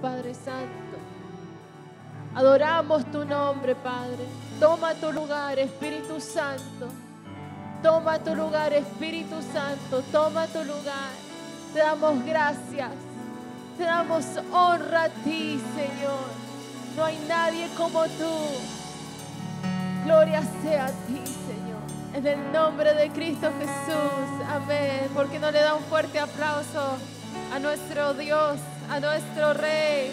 Padre Santo. Adoramos tu nombre, Padre. Toma tu lugar, Espíritu Santo. Toma tu lugar, Espíritu Santo. Toma tu lugar. Te damos gracias. Te damos honra a ti, Señor. No hay nadie como tú. Gloria sea a ti, Señor. En el nombre de Cristo Jesús. Amén. Porque no le da un fuerte aplauso a nuestro Dios, a nuestro Rey.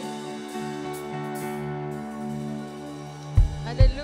Aleluya.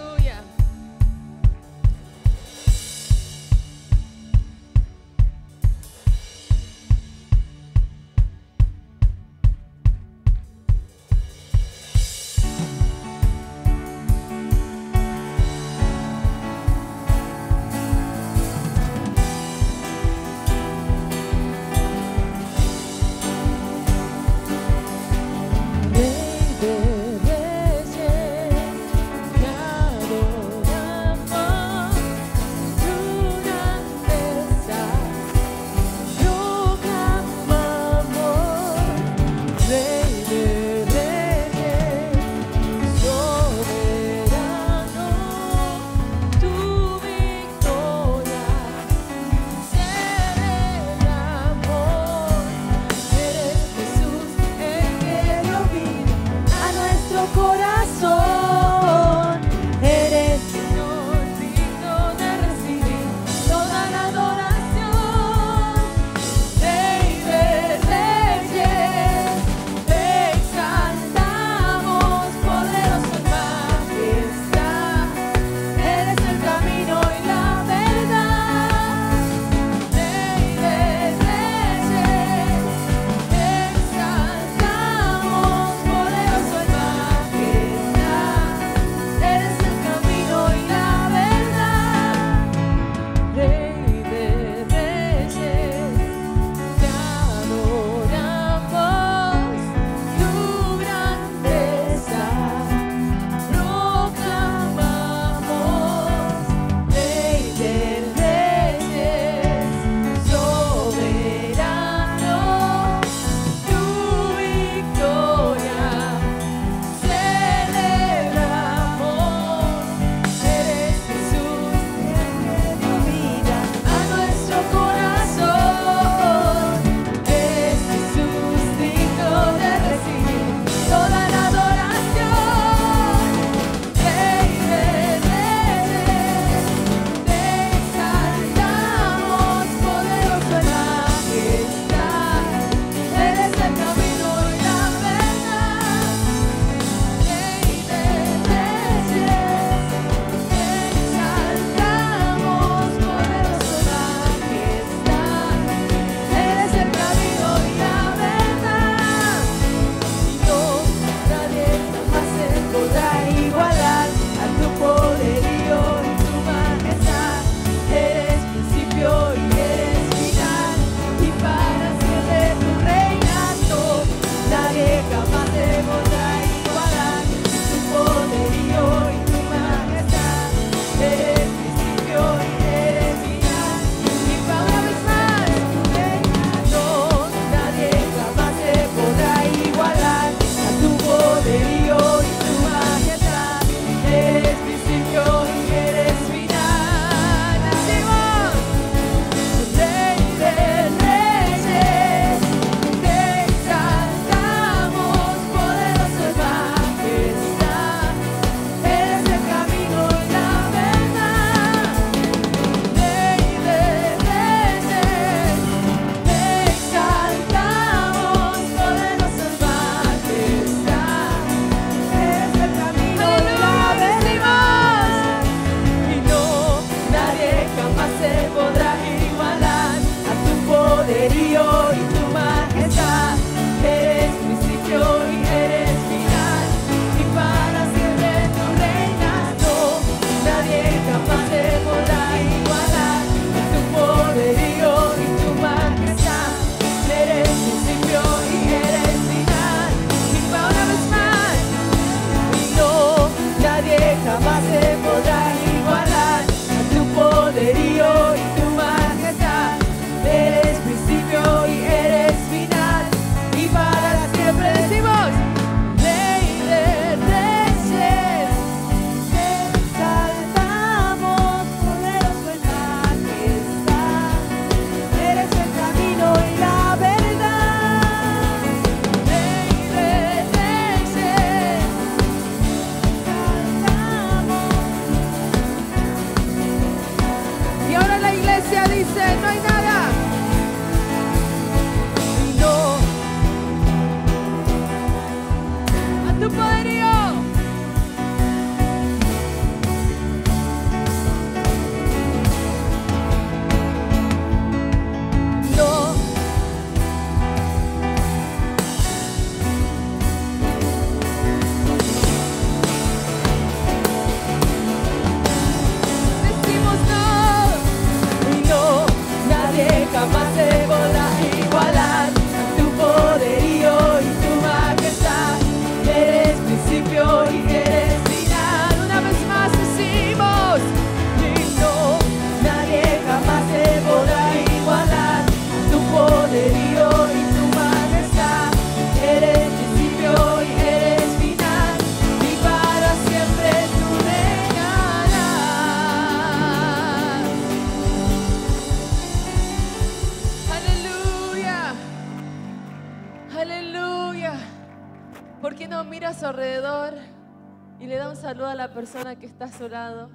Persona que está a su lado?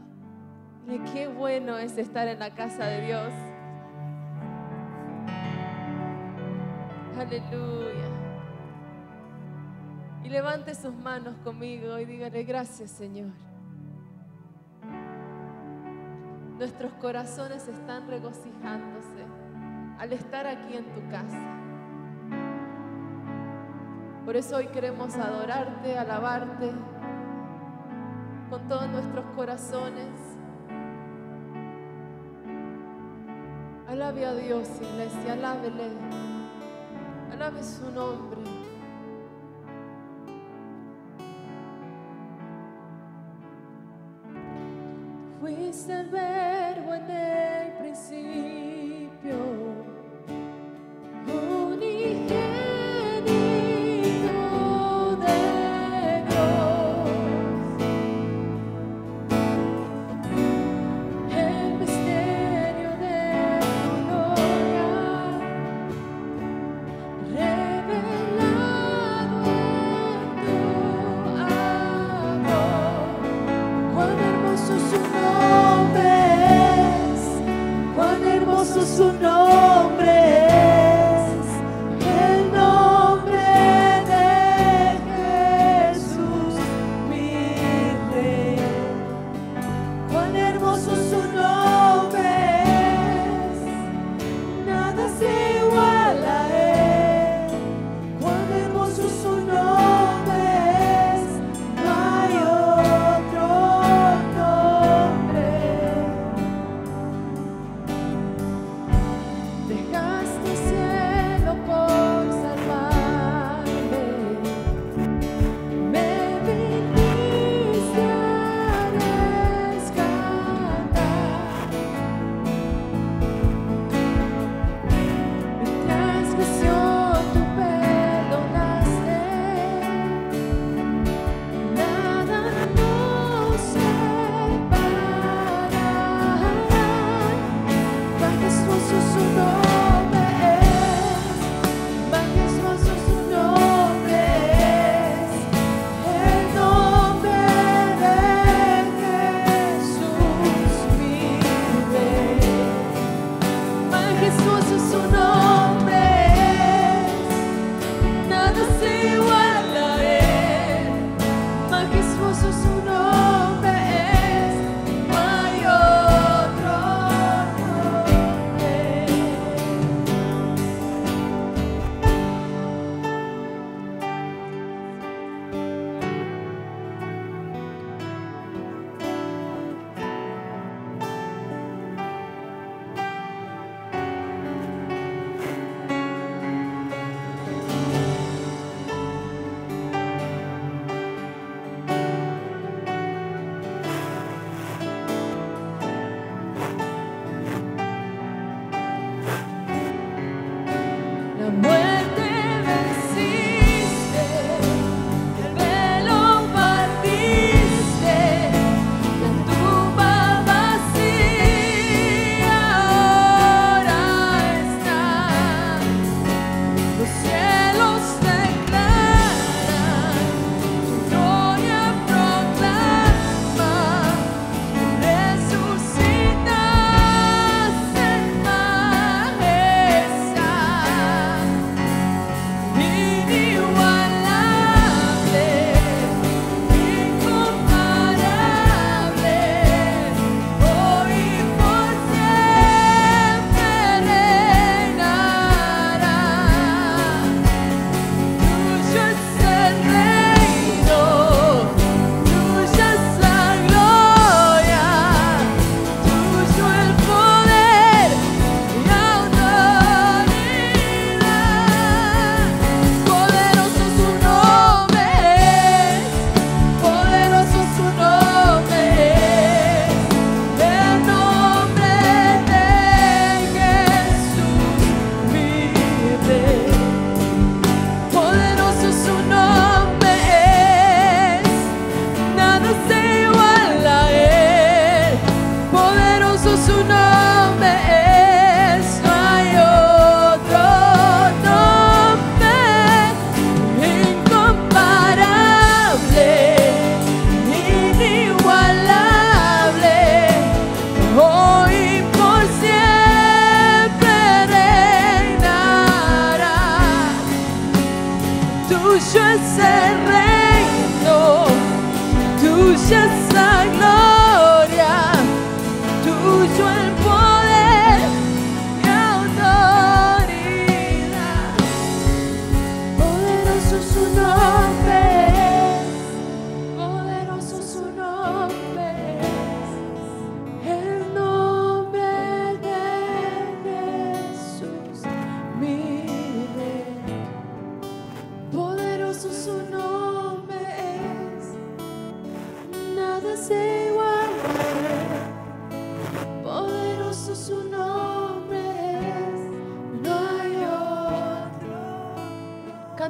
Dile, qué bueno es estar en la casa de Dios. Aleluya. Y levante sus manos conmigo y dígale, gracias Señor. Nuestros corazones están regocijándose al estar aquí en tu casa. Por eso hoy queremos adorarte, alabarte con todos nuestros corazones. Alabe a Dios, iglesia, alábele. Alabe su nombre. Fuiste el verbo en el principio.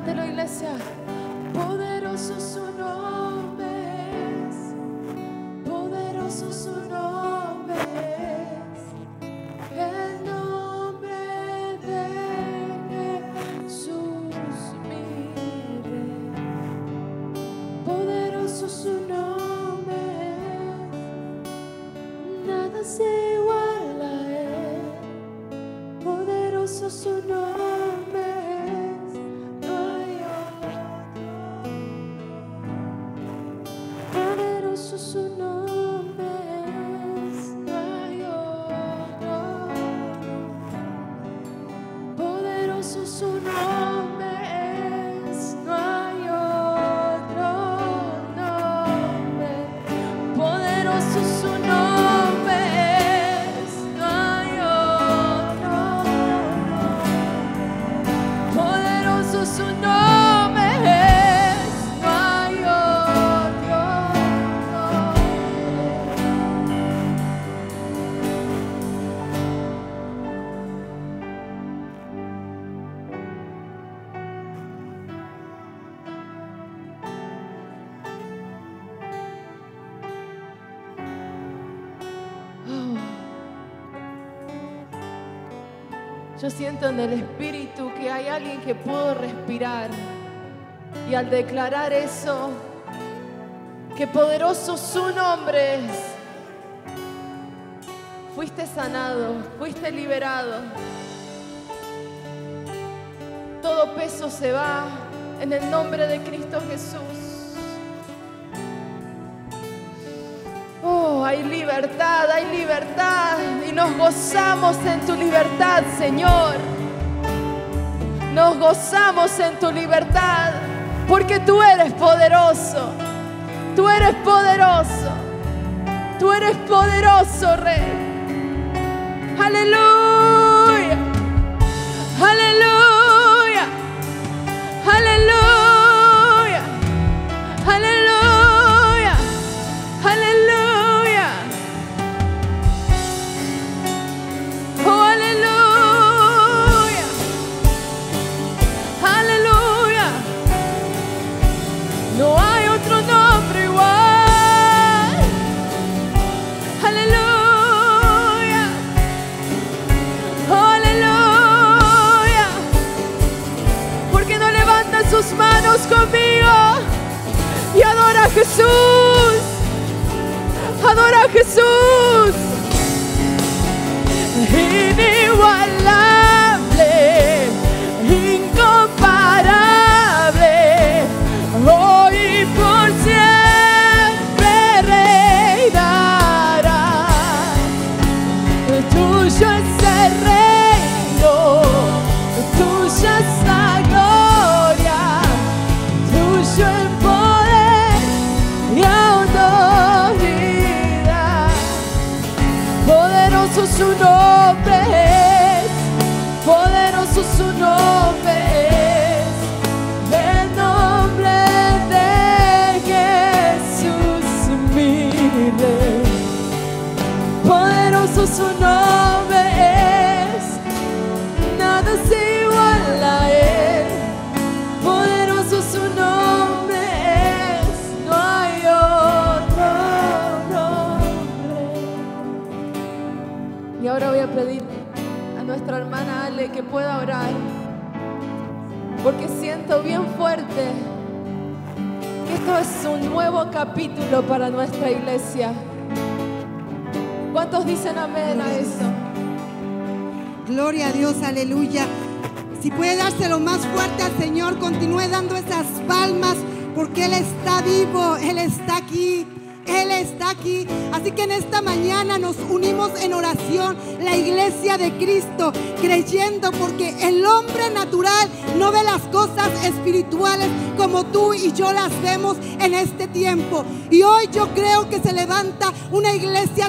de la iglesia. Poderoso Yo siento en el Espíritu que hay alguien que puedo respirar. Y al declarar eso, que poderoso su nombre es. Fuiste sanado, fuiste liberado. Todo peso se va en el nombre de Cristo Jesús. hay libertad, hay libertad. Y nos gozamos en tu libertad, Señor. Nos gozamos en tu libertad, porque tú eres poderoso. Tú eres poderoso. Tú eres poderoso, Rey. Aleluya.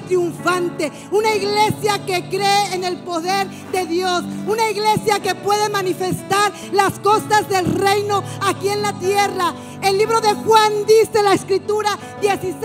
Triunfante, una iglesia que cree en el poder de Dios, una iglesia que puede manifestar las cosas del reino aquí en la tierra. El libro de Juan dice la escritura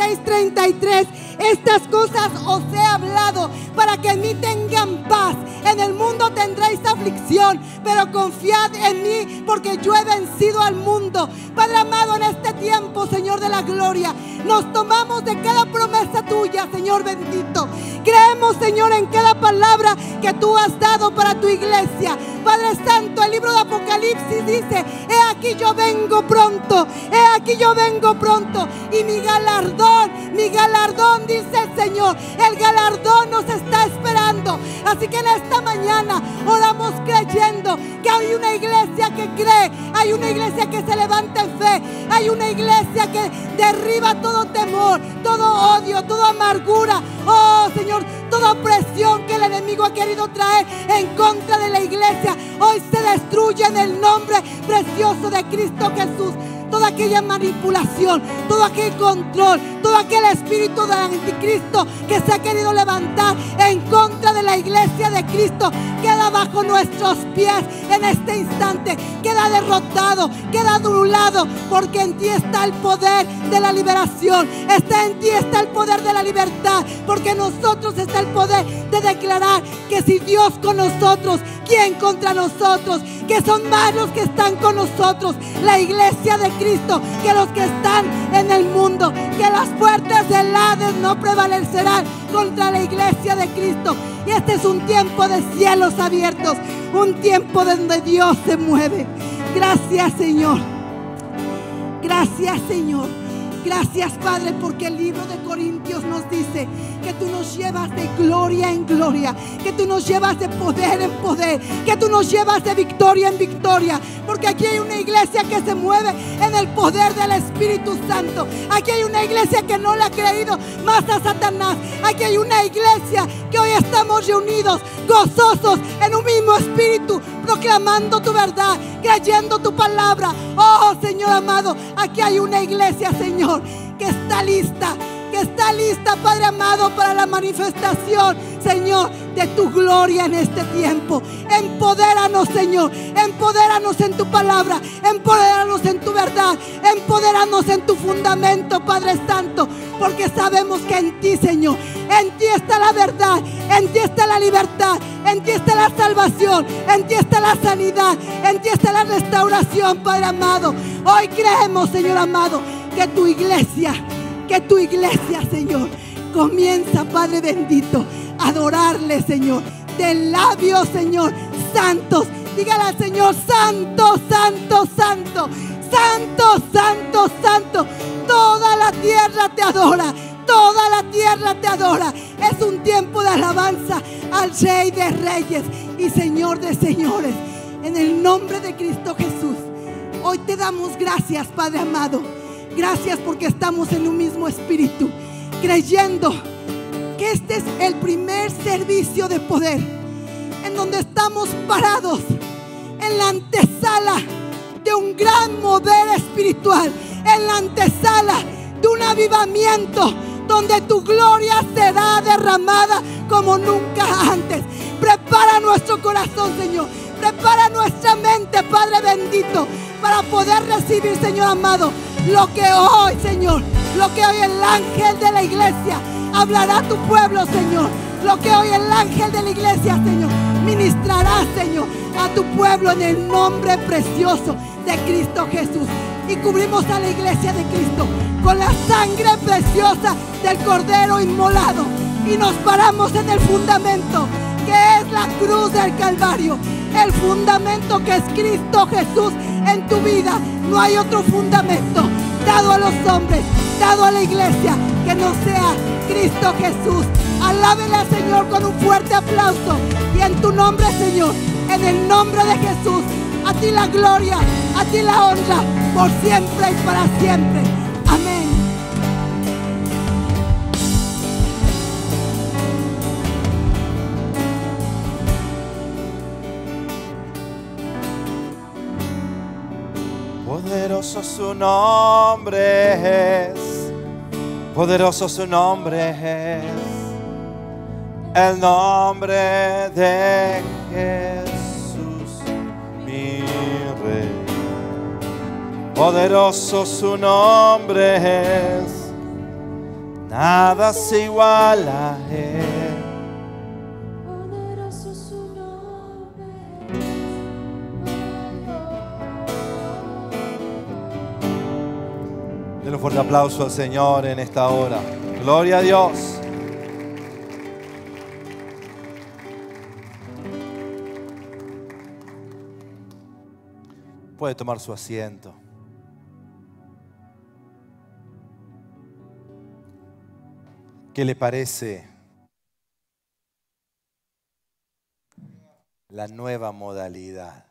16:33, estas cosas os he hablado para que en mí tengan paz. En el mundo tendréis aflicción, pero confiad en mí porque yo he vencido al mundo. Padre amado, en este tiempo, Señor de la gloria, nos tomamos de cada promesa tuya, Señor bendito. Creemos, Señor, en cada palabra que tú has dado para tu iglesia. Padre Santo, el libro de Apocalipsis dice, he aquí yo vengo pronto, aquí yo vengo pronto. Y mi galardón, mi galardón, dice el Señor, el galardón nos está esperando. Así que en esta mañana oramos creyendo que hay una iglesia que cree, hay una iglesia que se levanta en fe, hay una iglesia que derriba todo temor, todo odio, toda amargura. Oh Señor, toda opresión que el enemigo ha querido traer en contra de la iglesia, hoy se destruye en el nombre precioso de Cristo Jesús toda aquella manipulación, todo aquel control, todo aquel espíritu del anticristo que se ha querido levantar en contra de la iglesia de Cristo, queda bajo nuestros pies en este instante, queda derrotado, queda anulado, porque en ti está el poder de la liberación, está en ti está el poder de la libertad, porque en nosotros está el poder de declarar que si Dios con nosotros, ¿quién contra nosotros? Que son más los que están con nosotros, la iglesia de Cristo, que los que están en el mundo, que las puertas del Hades no prevalecerán contra la iglesia de Cristo. Y este es un tiempo de cielos abiertos, un tiempo donde Dios se mueve. Gracias Señor. Gracias Señor. Gracias Padre porque el libro de Corintios nos dice que tú nos llevas de gloria en gloria, que tú nos llevas de poder en poder, que tú nos llevas de victoria en victoria, porque aquí hay una iglesia que se mueve en el poder del Espíritu Santo. Aquí hay una iglesia que no le ha creído más a Satanás. Aquí hay una iglesia que hoy estamos reunidos, gozosos en un mismo espíritu, proclamando tu verdad, creyendo tu palabra. Oh Señor amado, aquí hay una iglesia, Señor, que está lista, que está lista, Padre amado, para la manifestación, Señor, de tu gloria en este tiempo. Empodéranos, Señor, empodéranos en tu palabra, empodéranos en tu verdad, empodéranos en tu fundamento, Padre Santo, porque sabemos que en ti, Señor, en ti está la verdad, en ti está la libertad, en ti está la salvación, en ti está la sanidad, en ti está la restauración, Padre amado. Hoy creemos, Señor amado, que tu iglesia, que tu iglesia, Señor, comienza, Padre bendito, a adorarle, Señor, de labios, Señor, santos. Dígale al Señor, santo, santo, santo, santo, santo, santo. Toda la tierra te adora. Toda la tierra te adora. Es un tiempo de alabanza al Rey de Reyes y Señor de Señores. En el nombre de Cristo Jesús. Hoy te damos gracias, Padre amado. Gracias porque estamos en un mismo espíritu, creyendo que este es el primer servicio de poder, en donde estamos parados en la antesala de un gran mover espiritual, en la antesala de un avivamiento donde tu gloria será derramada como nunca antes. Prepara nuestro corazón, Señor. Prepara nuestra mente, Padre bendito, para poder recibir, Señor amado, lo que hoy, Señor, lo que hoy el ángel de la iglesia hablará a tu pueblo, Señor. Lo que hoy el ángel de la iglesia, Señor, ministrará, Señor, a tu pueblo en el nombre precioso de Cristo Jesús. Y cubrimos a la iglesia de Cristo con la sangre preciosa del Cordero inmolado. Y nos paramos en el fundamento es la cruz del Calvario. El fundamento que es Cristo Jesús en tu vida. No hay otro fundamento dado a los hombres, dado a la iglesia, que no sea Cristo Jesús. Alábele al Señor con un fuerte aplauso. Y en tu nombre, Señor, en el nombre de Jesús, a ti la gloria, a ti la honra, por siempre y para siempre. Amén. Poderoso su nombre es, poderoso su nombre es, el nombre de Jesús, mi rey. Poderoso su nombre es, nada se iguala a él. Un fuerte aplauso al Señor en esta hora. Gloria a Dios. Puede tomar su asiento. ¿Qué le parece la nueva modalidad?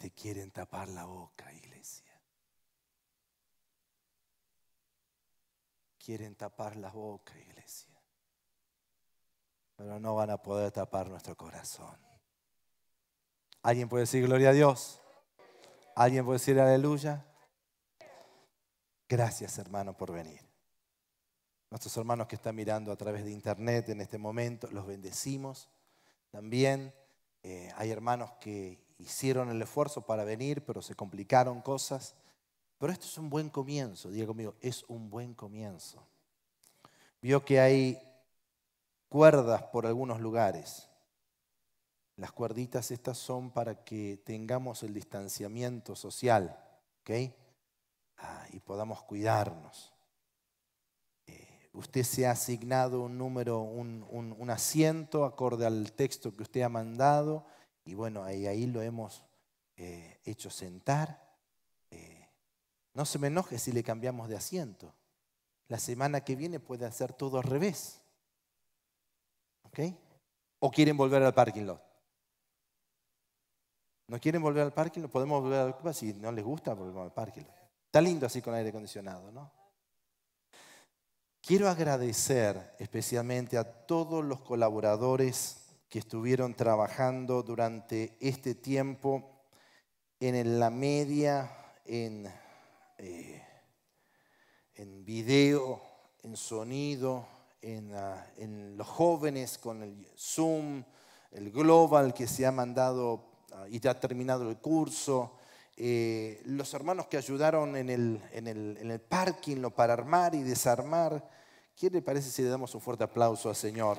Te quieren tapar la boca, iglesia. Quieren tapar la boca, iglesia. Pero no van a poder tapar nuestro corazón. ¿Alguien puede decir gloria a Dios? ¿Alguien puede decir aleluya? Gracias, hermano, por venir. Nuestros hermanos que están mirando a través de internet en este momento, los bendecimos. También eh, hay hermanos que hicieron el esfuerzo para venir, pero se complicaron cosas. Pero esto es un buen comienzo, diga conmigo, es un buen comienzo. Vio que hay cuerdas por algunos lugares. Las cuerditas estas son para que tengamos el distanciamiento social, ¿ok? Ah, y podamos cuidarnos. Eh, usted se ha asignado un número, un, asiento acorde al texto que usted ha mandado y bueno, ahí, lo hemos eh, hecho sentar. Eh, no se me enoje si le cambiamos de asiento. La semana que viene puede hacer todo al revés. ¿Ok? ¿O quieren volver al parking lot? ¿No quieren volver al parking? lot? Podemos volver al parking Si no les gusta, volvemos al parking lot. Está lindo así con aire acondicionado, ¿no? Quiero agradecer especialmente a todos los colaboradores que estuvieron trabajando durante este tiempo en la media, en, eh, en video, en sonido, en, uh, en, los jóvenes con el Zoom, el Global que se ha mandado uh, y ya ha terminado el curso, eh, los hermanos que ayudaron en el, en, el, en el parking lo para armar y desarmar. ¿Qué le parece si le damos un fuerte aplauso al Señor?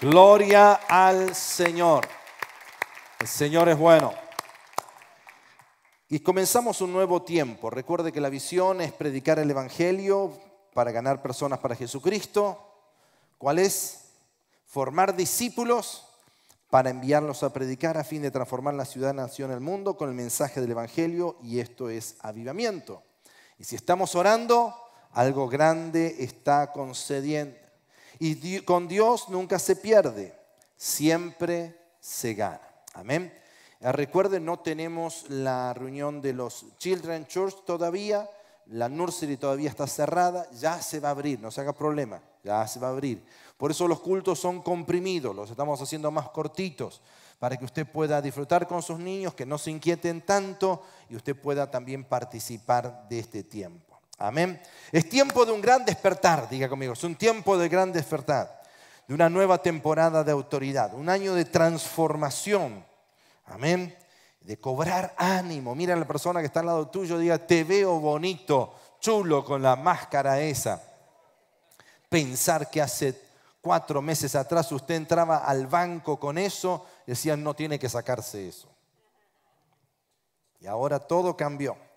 Gloria al Señor. El Señor es bueno. Y comenzamos un nuevo tiempo. Recuerde que la visión es predicar el Evangelio para ganar personas para Jesucristo. ¿Cuál es? Formar discípulos para enviarlos a predicar a fin de transformar la ciudad, nación, el mundo con el mensaje del Evangelio y esto es avivamiento. Y si estamos orando, algo grande está concediendo. Y con Dios nunca se pierde, siempre se gana. Amén. Recuerden, no tenemos la reunión de los Children Church todavía, la nursery todavía está cerrada, ya se va a abrir, no se haga problema, ya se va a abrir. Por eso los cultos son comprimidos, los estamos haciendo más cortitos, para que usted pueda disfrutar con sus niños, que no se inquieten tanto y usted pueda también participar de este tiempo. Amén. Es tiempo de un gran despertar, diga conmigo, es un tiempo de gran despertar, de una nueva temporada de autoridad, un año de transformación. Amén. De cobrar ánimo. Mira a la persona que está al lado tuyo, diga, te veo bonito, chulo con la máscara esa. Pensar que hace cuatro meses atrás usted entraba al banco con eso, decían, no tiene que sacarse eso. Y ahora todo cambió.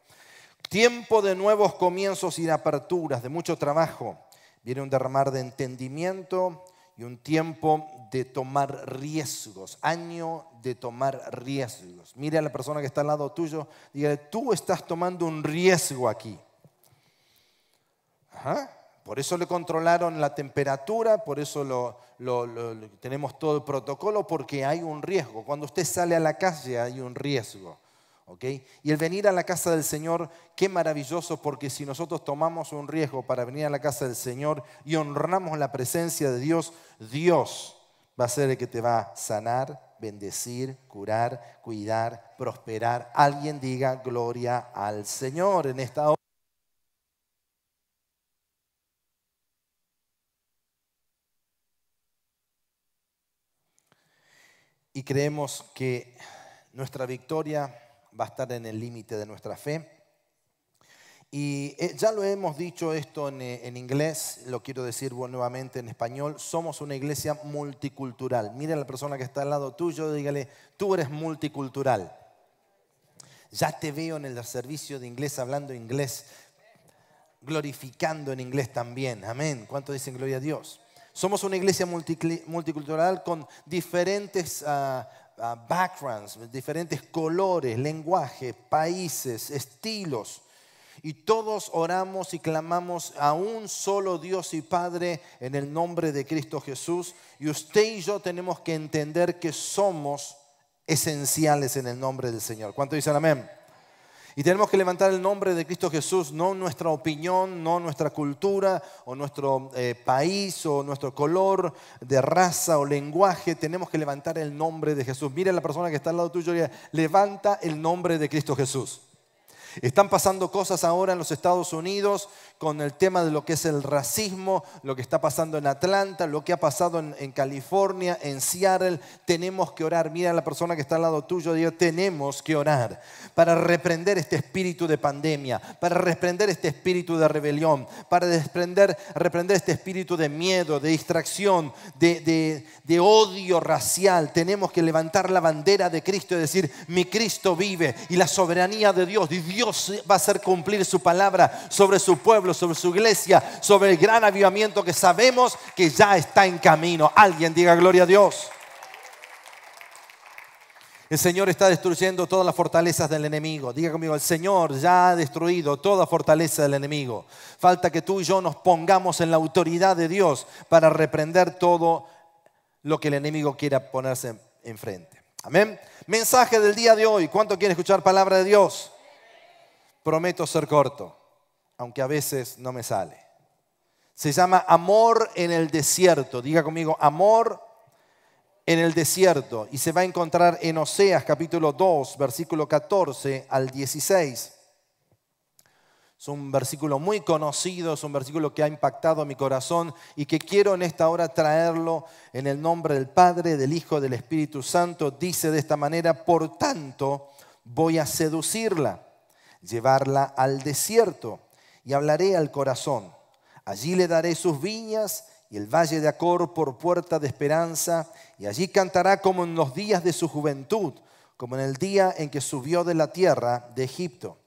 Tiempo de nuevos comienzos y aperturas, de mucho trabajo. Viene un derramar de entendimiento y un tiempo de tomar riesgos, año de tomar riesgos. Mire a la persona que está al lado tuyo, dígale, tú estás tomando un riesgo aquí. Por eso le controlaron la temperatura, por eso lo- tenemos todo el protocolo, porque hay un riesgo. Cuando usted sale a la calle hay un riesgo. ¿Ok? Y el venir a la casa del Señor, qué maravilloso, porque si nosotros tomamos un riesgo para venir a la casa del Señor y honramos la presencia de Dios, Dios va a ser el que te va a sanar, bendecir, curar, cuidar, prosperar. Alguien diga gloria al Señor en esta hora. y creemos que nuestra victoria va a estar en el límite de nuestra fe. Y eh, ya lo hemos dicho esto en, eh, en inglés, lo quiero decir nuevamente en español, somos una iglesia multicultural. Mire a la persona que está al lado tuyo, dígale, tú eres multicultural. Ya te veo en el servicio de inglés hablando inglés, glorificando en inglés también. Amén. ¿Cuánto dicen gloria a Dios? Somos una iglesia multicultural con diferentes ah, ah, backgrounds, diferentes colores, lenguajes, países, estilos. Y todos oramos y clamamos a un solo Dios y Padre en el nombre de Cristo Jesús. Y usted y yo tenemos que entender que somos esenciales en el nombre del Señor. ¿Cuánto dicen amén? Y tenemos que levantar el nombre de Cristo Jesús, no nuestra opinión, no nuestra cultura o nuestro eh, país o nuestro color de raza o lenguaje. Tenemos que levantar el nombre de Jesús. Mira a la persona que está al lado tuyo y diga, levanta el nombre de Cristo Jesús. Están pasando cosas ahora en los Estados Unidos con el tema de lo que es el racismo, lo que está pasando en Atlanta, lo que ha pasado en, California, en Seattle. Tenemos que orar. Mira a la persona que está al lado tuyo, digo, tenemos que orar para reprender este espíritu de pandemia, para reprender este espíritu de rebelión, para desprender, reprender este espíritu de miedo, de distracción, de, de- de odio racial. Tenemos que levantar la bandera de Cristo y decir, mi Cristo vive y la soberanía de Dios. Y Dios va a hacer cumplir su palabra sobre su pueblo, sobre su iglesia, sobre el gran avivamiento que sabemos que ya está en camino. Alguien diga gloria a Dios. El Señor está destruyendo todas las fortalezas del enemigo. Diga conmigo, el Señor ya ha destruido toda fortaleza del enemigo. Falta que tú y yo nos pongamos en la autoridad de Dios para reprender todo lo que el enemigo quiera ponerse enfrente. Amén. Mensaje del día de hoy. ¿Cuánto quiere escuchar palabra de Dios? Prometo ser corto, aunque a veces no me sale. Se llama amor en el desierto. Diga conmigo, amor en el desierto y se va a encontrar en Oseas capítulo 2, versículo 14 al 16. Es un versículo muy conocido, es un versículo que ha impactado mi corazón y que quiero en esta hora traerlo en el nombre del Padre, del Hijo, del Espíritu Santo. Dice de esta manera, por tanto voy a seducirla, llevarla al desierto y hablaré al corazón. Allí le daré sus viñas y el valle de Acor por puerta de esperanza, y allí cantará como en los días de su juventud, como en el día en que subió de la tierra de Egipto.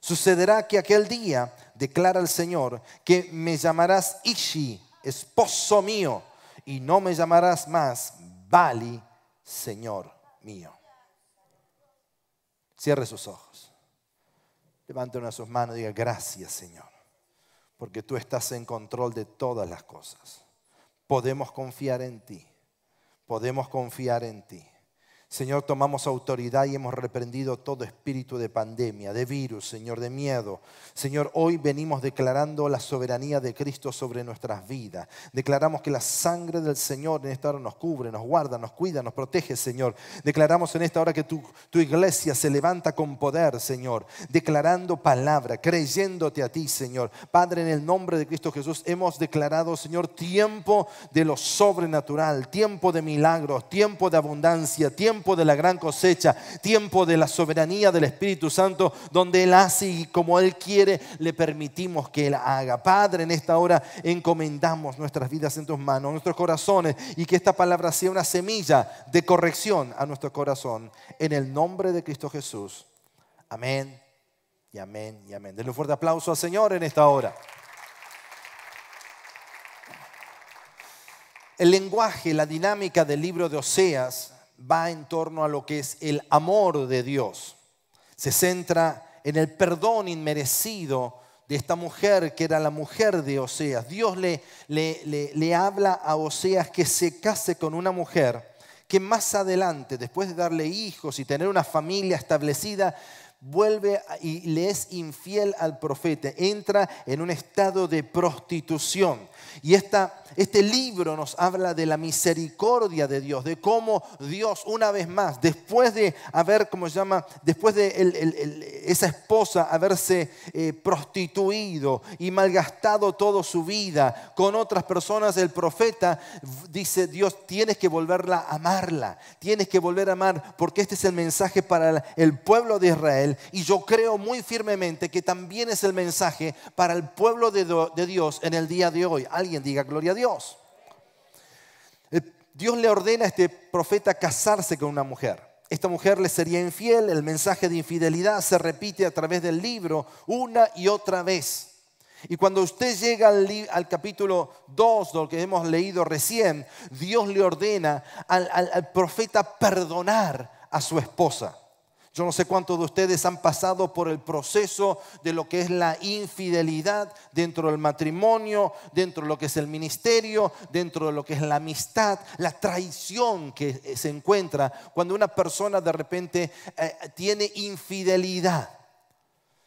Sucederá que aquel día, declara el Señor, que me llamarás Ishi, esposo mío, y no me llamarás más Bali, Señor mío. Cierre sus ojos. Levante una de sus manos y diga, gracias Señor, porque tú estás en control de todas las cosas. Podemos confiar en ti, podemos confiar en ti. Señor, tomamos autoridad y hemos reprendido todo espíritu de pandemia, de virus, Señor, de miedo. Señor, hoy venimos declarando la soberanía de Cristo sobre nuestras vidas. Declaramos que la sangre del Señor en esta hora nos cubre, nos guarda, nos cuida, nos protege, Señor. Declaramos en esta hora que tu, iglesia se levanta con poder, Señor, declarando palabra, creyéndote a ti, Señor. Padre, en el nombre de Cristo Jesús hemos declarado, Señor, tiempo de lo sobrenatural, tiempo de milagros, tiempo de abundancia, tiempo de la gran cosecha, tiempo de la soberanía del Espíritu Santo, donde Él hace y como Él quiere, le permitimos que Él haga. Padre, en esta hora encomendamos nuestras vidas en tus manos, nuestros corazones, y que esta palabra sea una semilla de corrección a nuestro corazón. En el nombre de Cristo Jesús. Amén y amén y amén. Denle un fuerte aplauso al Señor en esta hora. El lenguaje, la dinámica del libro de Oseas va en torno a lo que es el amor de Dios. Se centra en el perdón inmerecido de esta mujer que era la mujer de Oseas. Dios le, le, le, habla a Oseas que se case con una mujer que más adelante, después de darle hijos y tener una familia establecida, vuelve y le es infiel al profeta, entra en un estado de prostitución. Y esta, este libro nos habla de la misericordia de Dios, de cómo Dios una vez más, después de haber, como se llama, después de esa esposa haberse eh, prostituido y malgastado toda su vida con otras personas, el profeta dice, Dios, tienes que volverla a amarla, tienes que volver a amar, porque este es el mensaje para el pueblo de Israel. Y yo creo muy firmemente que también es el mensaje para el pueblo de Dios en el día de hoy alguien diga gloria a Dios. Dios le ordena a este profeta casarse con una mujer. Esta mujer le sería infiel, el mensaje de infidelidad se repite a través del libro una y otra vez. Y cuando usted llega al, capítulo 2, lo que hemos leído recién, Dios le ordena al profeta perdonar a su esposa. Yo no sé cuántos de ustedes han pasado por el proceso de lo que es la infidelidad dentro del matrimonio, dentro de lo que es el ministerio, dentro de lo que es la amistad, la traición que se encuentra cuando una persona de repente eh, tiene infidelidad.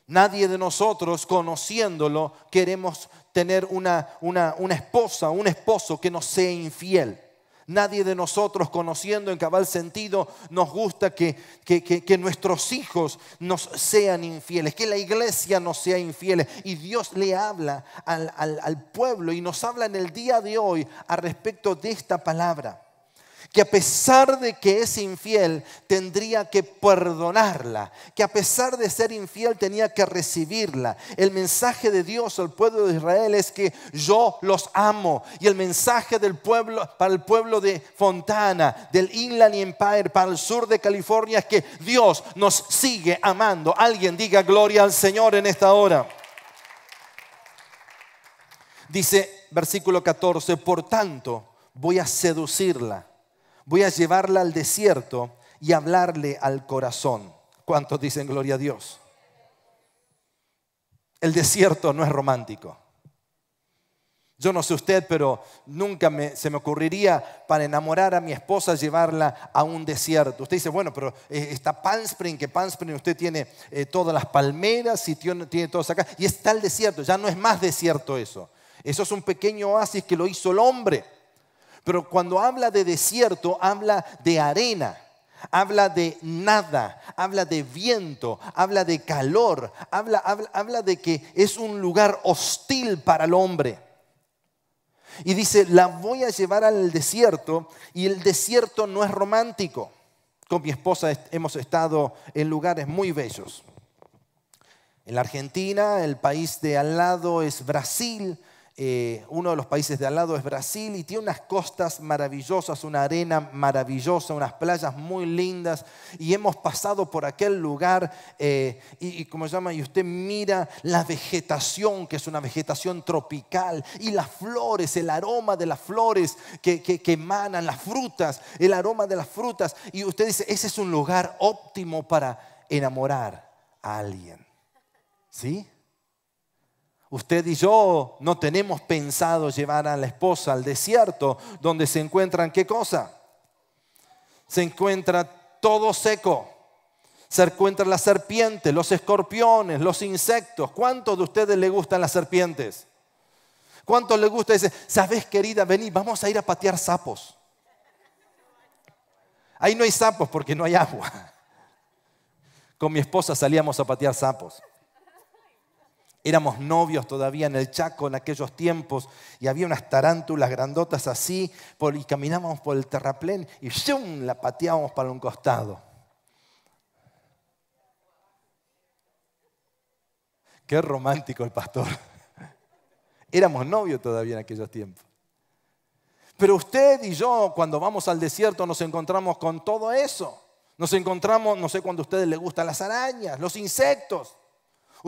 Nadie de nosotros, conociéndolo, queremos tener una, una, una esposa, un esposo que nos sea infiel. Nadie de nosotros, conociendo en cabal sentido, nos gusta que, que, nuestros hijos nos sean infieles, que la iglesia nos sea infiel. Y Dios le habla al, al pueblo y nos habla en el día de hoy a respecto de esta palabra que a pesar de que es infiel, tendría que perdonarla, que a pesar de ser infiel tenía que recibirla. El mensaje de Dios al pueblo de Israel es que yo los amo. Y el mensaje del pueblo para el pueblo de Fontana, del Inland Empire, para el sur de California, es que Dios nos sigue amando. Alguien diga gloria al Señor en esta hora. Dice versículo 14, por tanto voy a seducirla voy a llevarla al desierto y hablarle al corazón. ¿Cuántos dicen gloria a Dios? El desierto no es romántico. Yo no sé usted, pero nunca se me ocurriría para enamorar a mi esposa llevarla a un desierto. Usted dice, bueno, pero eh, está Palm Spring, que Palm Spring usted tiene eh, todas las palmeras y tiene, tiene todo acá. Y está el desierto, ya no es más desierto eso. Eso es un pequeño oasis que lo hizo el hombre. Pero cuando habla de desierto, habla de arena, habla de nada, habla de viento, habla de calor, habla, habla, de que es un lugar hostil para el hombre. Y dice, la voy a llevar al desierto y el desierto no es romántico. Con mi esposa hemos estado en lugares muy bellos. En la Argentina, el país de al lado es Brasil, eh, uno de los países de al lado es Brasil y tiene unas costas maravillosas, una arena maravillosa, unas playas muy lindas. Y hemos pasado por aquel lugar eh, y, como se llama, y usted mira la vegetación, que es una vegetación tropical, y las flores, el aroma de las flores que, que, que emanan, las frutas, el aroma de las frutas. Y usted dice, ese es un lugar óptimo para enamorar a alguien. ¿Sí? Usted y yo no tenemos pensado llevar a la esposa al desierto donde se encuentran qué cosa? Se encuentra todo seco. Se encuentra la serpiente, los escorpiones, los insectos. ¿Cuántos de ustedes le gustan las serpientes? ¿Cuántos le gusta? Dice, sabes querida, vení, vamos a ir a patear sapos. Ahí no hay sapos porque no hay agua. Con mi esposa salíamos a patear sapos. Éramos novios todavía en el Chaco en aquellos tiempos y había unas tarántulas grandotas así y caminábamos por el terraplén y ¡shum! la pateábamos para un costado. Qué romántico el pastor. Éramos novios todavía en aquellos tiempos. Pero usted y yo cuando vamos al desierto nos encontramos con todo eso. Nos encontramos, no sé cuándo a ustedes les gustan las arañas, los insectos.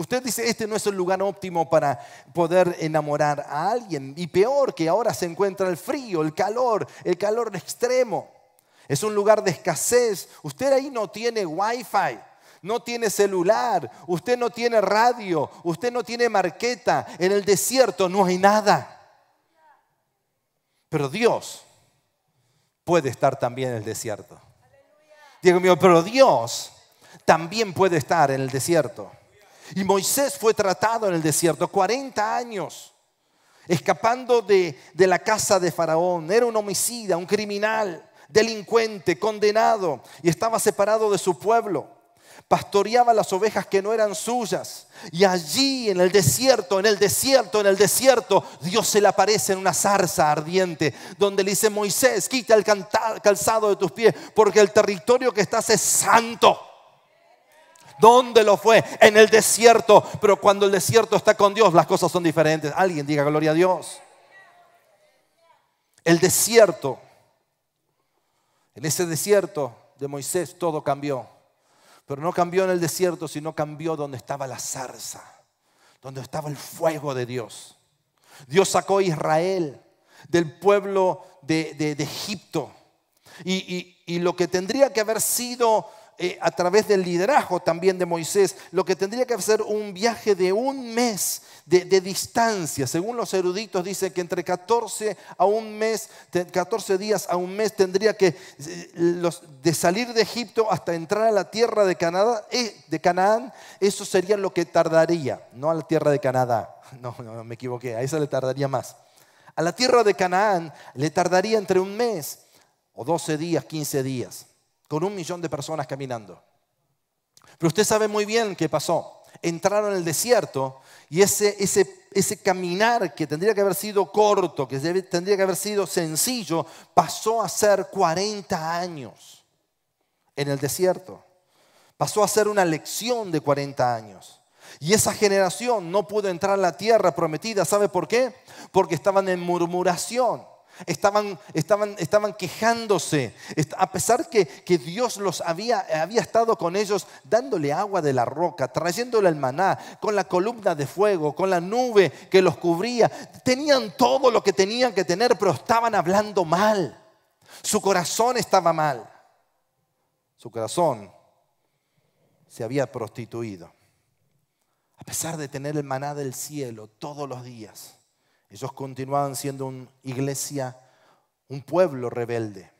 Usted dice, este no es el lugar óptimo para poder enamorar a alguien. Y peor que ahora se encuentra el frío, el calor, el calor extremo. Es un lugar de escasez. Usted ahí no tiene wifi. no tiene celular, usted no tiene radio, usted no tiene marqueta. En el desierto no hay nada. Pero Dios puede estar también en el desierto. Diego mío, pero Dios también puede estar en el desierto. Y Moisés fue tratado en el desierto 40 años, escapando de, de la casa de Faraón. Era un homicida, un criminal, delincuente, condenado, y estaba separado de su pueblo pastoreaba las ovejas que no eran suyas. Y allí en el desierto, en el desierto, en el desierto, Dios se le aparece en una zarza ardiente, donde le dice, Moisés, quita el calzado de tus pies, porque el territorio que estás es santo. ¿Dónde lo fue? En el desierto. Pero cuando el desierto está con Dios, las cosas son diferentes. Alguien diga gloria a Dios. El desierto. En ese desierto de Moisés todo cambió. Pero no cambió en el desierto, sino cambió donde estaba la zarza, donde estaba el fuego de Dios. Dios sacó a Israel del pueblo de, Egipto. y, lo que tendría que haber sido eh, a través del liderazgo también de Moisés, lo que tendría que ser un viaje de un mes de, distancia. Según los eruditos dice que entre 14 a un mes, 14 días a un mes tendría que, eh, de salir de Egipto hasta entrar a la tierra de, Canadá, eh, de Canaán, eso sería lo que tardaría, no a la tierra de Canadá, no, no me equivoqué, a esa le tardaría más. A la tierra de Canaán le tardaría entre un mes o 12 días, 15 días con un millón de personas caminando. Pero usted sabe muy bien qué pasó. Entraron en el desierto y ese, ese, ese caminar que tendría que haber sido corto, que tendría que haber sido sencillo, pasó a ser 40 años en el desierto. Pasó a ser una lección de 40 años. Y esa generación no pudo entrar a la tierra prometida. ¿Sabe por qué? Porque estaban en murmuración estaban, estaban, estaban quejándose, a pesar que, que Dios los había, había estado con ellos dándole agua de la roca, trayéndole el maná, con la columna de fuego, con la nube que los cubría. Tenían todo lo que tenían que tener, pero estaban hablando mal. Su corazón estaba mal. Su corazón se había prostituido. A pesar de tener el maná del cielo todos los días ellos continuaban siendo una iglesia, un pueblo rebelde.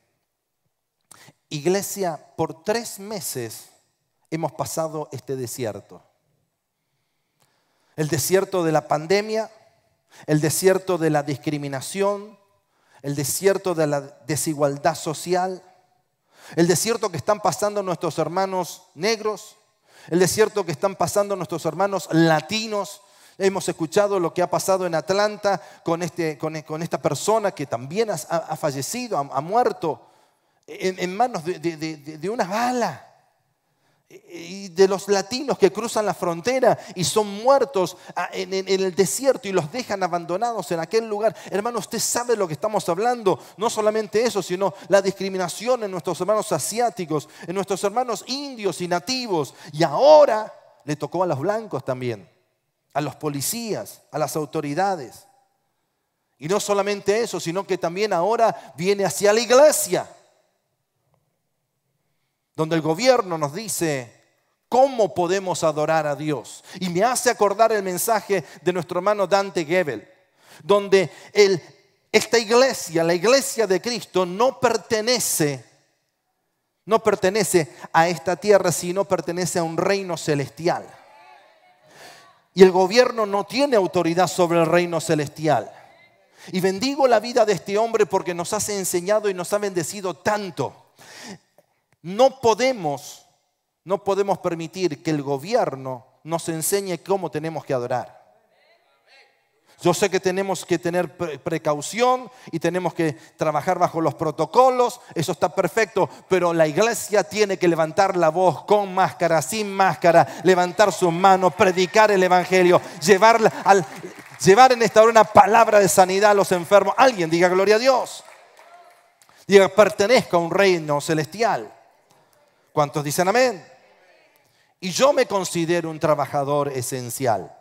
Iglesia, por tres meses hemos pasado este desierto. El desierto de la pandemia, el desierto de la discriminación, el desierto de la desigualdad social, el desierto que están pasando nuestros hermanos negros, el desierto que están pasando nuestros hermanos latinos, Hemos escuchado lo que ha pasado en Atlanta con, este, con, esta persona que también ha, fallecido, ha, muerto en, manos de, una bala. Y de los latinos que cruzan la frontera y son muertos en, en, el desierto y los dejan abandonados en aquel lugar. Hermano, usted sabe lo que estamos hablando. No solamente eso, sino la discriminación en nuestros hermanos asiáticos, en nuestros hermanos indios y nativos. Y ahora le tocó a los blancos también a los policías, a las autoridades. Y no solamente eso, sino que también ahora viene hacia la iglesia, donde el gobierno nos dice cómo podemos adorar a Dios. Y me hace acordar el mensaje de nuestro hermano Dante Gebel, donde esta iglesia, la iglesia de Cristo, no pertenece, no pertenece a esta tierra, sino pertenece a un reino celestial. Y el gobierno no tiene autoridad sobre el reino celestial. Y bendigo la vida de este hombre porque nos ha enseñado y nos ha bendecido tanto. No podemos, no podemos permitir que el gobierno nos enseñe cómo tenemos que adorar. Yo sé que tenemos que tener precaución y tenemos que trabajar bajo los protocolos, eso está perfecto, pero la iglesia tiene que levantar la voz con máscara, sin máscara, levantar sus manos, predicar el evangelio, llevar, al, llevar en esta hora una palabra de sanidad a los enfermos. Alguien diga gloria a Dios. Diga, pertenezco a un reino celestial. ¿Cuántos dicen amén? Y yo me considero un trabajador esencial.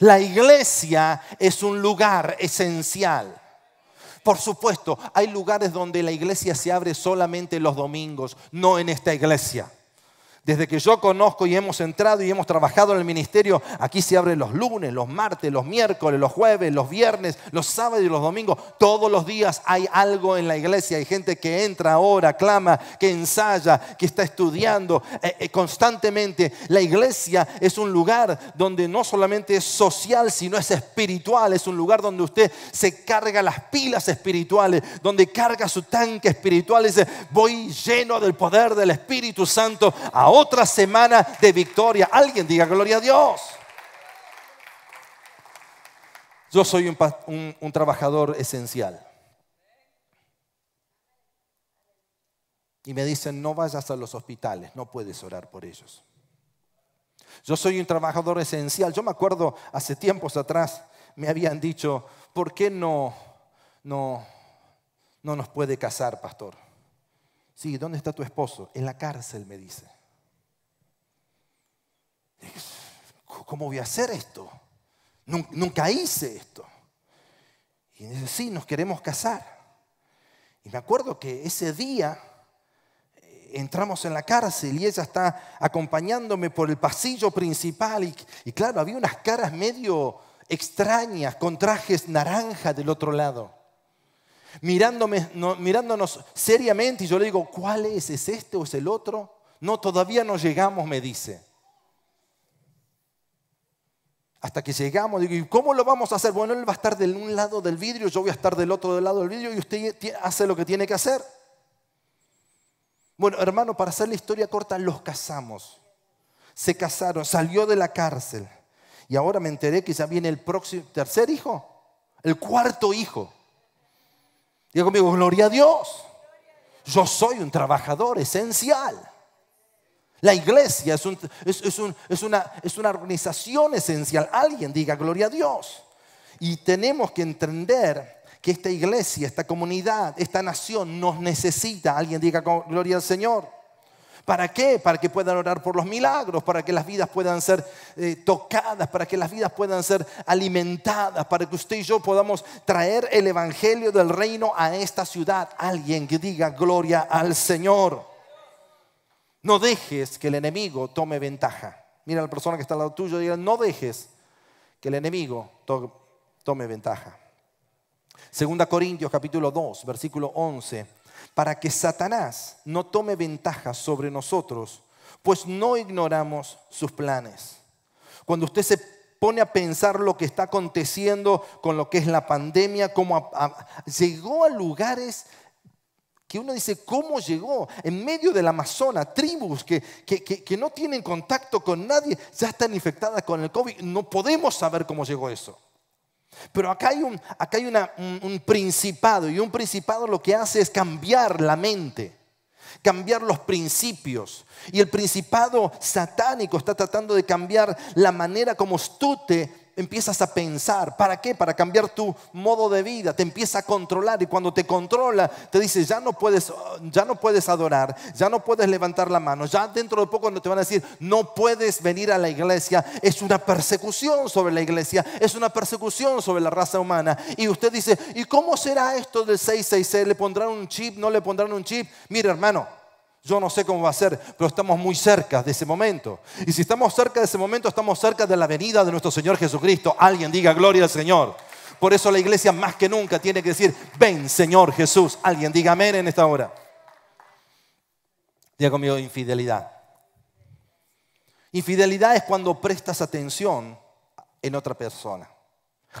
La iglesia es un lugar esencial. Por supuesto, hay lugares donde la iglesia se abre solamente los domingos, no en esta iglesia. Desde que yo conozco y hemos entrado y hemos trabajado en el ministerio, aquí se abre los lunes, los martes, los miércoles, los jueves, los viernes, los sábados y los domingos. Todos los días hay algo en la iglesia. Hay gente que entra, ora, clama, que ensaya, que está estudiando eh, eh, constantemente. La iglesia es un lugar donde no solamente es social, sino es espiritual. Es un lugar donde usted se carga las pilas espirituales, donde carga su tanque espiritual y dice, voy lleno del poder del Espíritu Santo otra semana de victoria. Alguien diga gloria a Dios. Yo soy un, trabajador esencial. Y me dicen, no vayas a los hospitales, no puedes orar por ellos. Yo soy un trabajador esencial. Yo me acuerdo hace tiempos atrás, me habían dicho, ¿por qué no, no, no nos puede casar, pastor? Sí, ¿dónde está tu esposo? En la cárcel, me dice. ¿Cómo voy a hacer esto? Nunca hice esto. Y dice, sí, nos queremos casar. Y me acuerdo que ese día eh, entramos en la cárcel y ella está acompañándome por el pasillo principal y, claro, había unas caras medio extrañas con trajes naranja del otro lado. Mirándonos seriamente y yo le digo, ¿cuál es? ¿Es este o es el otro? No, todavía no llegamos, me dice. Hasta que llegamos, digo, ¿y cómo lo vamos a hacer? Bueno, él va a estar de un lado del vidrio, yo voy a estar del otro lado del vidrio y usted hace lo que tiene que hacer. Bueno, hermano, para hacer la historia corta, los casamos. Se casaron, salió de la cárcel. Y ahora me enteré que ya viene el próximo, tercer hijo, el cuarto hijo. Digo conmigo, gloria a Dios. Yo soy un trabajador esencial. La iglesia es, una, es una organización esencial. Alguien diga gloria a Dios. Y tenemos que entender que esta iglesia, esta comunidad, esta nación nos necesita. Alguien diga gloria al Señor. ¿Para qué? Para que puedan orar por los milagros, para que las vidas puedan ser eh, tocadas, para que las vidas puedan ser alimentadas, para que usted y yo podamos traer el Evangelio del reino a esta ciudad. Alguien que diga gloria al Señor. No dejes que el enemigo tome ventaja. Mira a la persona que está al lado tuyo y diga, no dejes que el enemigo tome ventaja. Segunda Corintios capítulo 2, versículo 11. Para que Satanás no tome ventaja sobre nosotros, pues no ignoramos sus planes. Cuando usted se pone a pensar lo que está aconteciendo con lo que es la pandemia, cómo llegó a lugares que uno dice, ¿cómo llegó? En medio del Amazonas, tribus que, que, no tienen contacto con nadie, ya están infectadas con el COVID. No podemos saber cómo llegó eso. Pero acá hay, un, acá hay un, un principado y un principado lo que hace es cambiar la mente, cambiar los principios. Y el principado satánico está tratando de cambiar la manera como tú te empiezas a pensar. ¿Para qué? Para cambiar tu modo de vida. Te empieza a controlar y cuando te controla te dice, ya no puedes, ya no puedes adorar, ya no puedes levantar la mano. Ya dentro de poco te van a decir, no puedes venir a la iglesia. Es una persecución sobre la iglesia, es una persecución sobre la raza humana. Y usted dice, ¿y cómo será esto del 666? ¿Le pondrán un chip? ¿No le pondrán un chip? Mire hermano, yo no sé cómo va a ser, pero estamos muy cerca de ese momento. Y si estamos cerca de ese momento, estamos cerca de la venida de nuestro Señor Jesucristo. Alguien diga gloria al Señor. Por eso la iglesia más que nunca tiene que decir, ven Señor Jesús. Alguien diga amén en esta hora. Diga conmigo infidelidad. Infidelidad es cuando prestas atención en otra persona.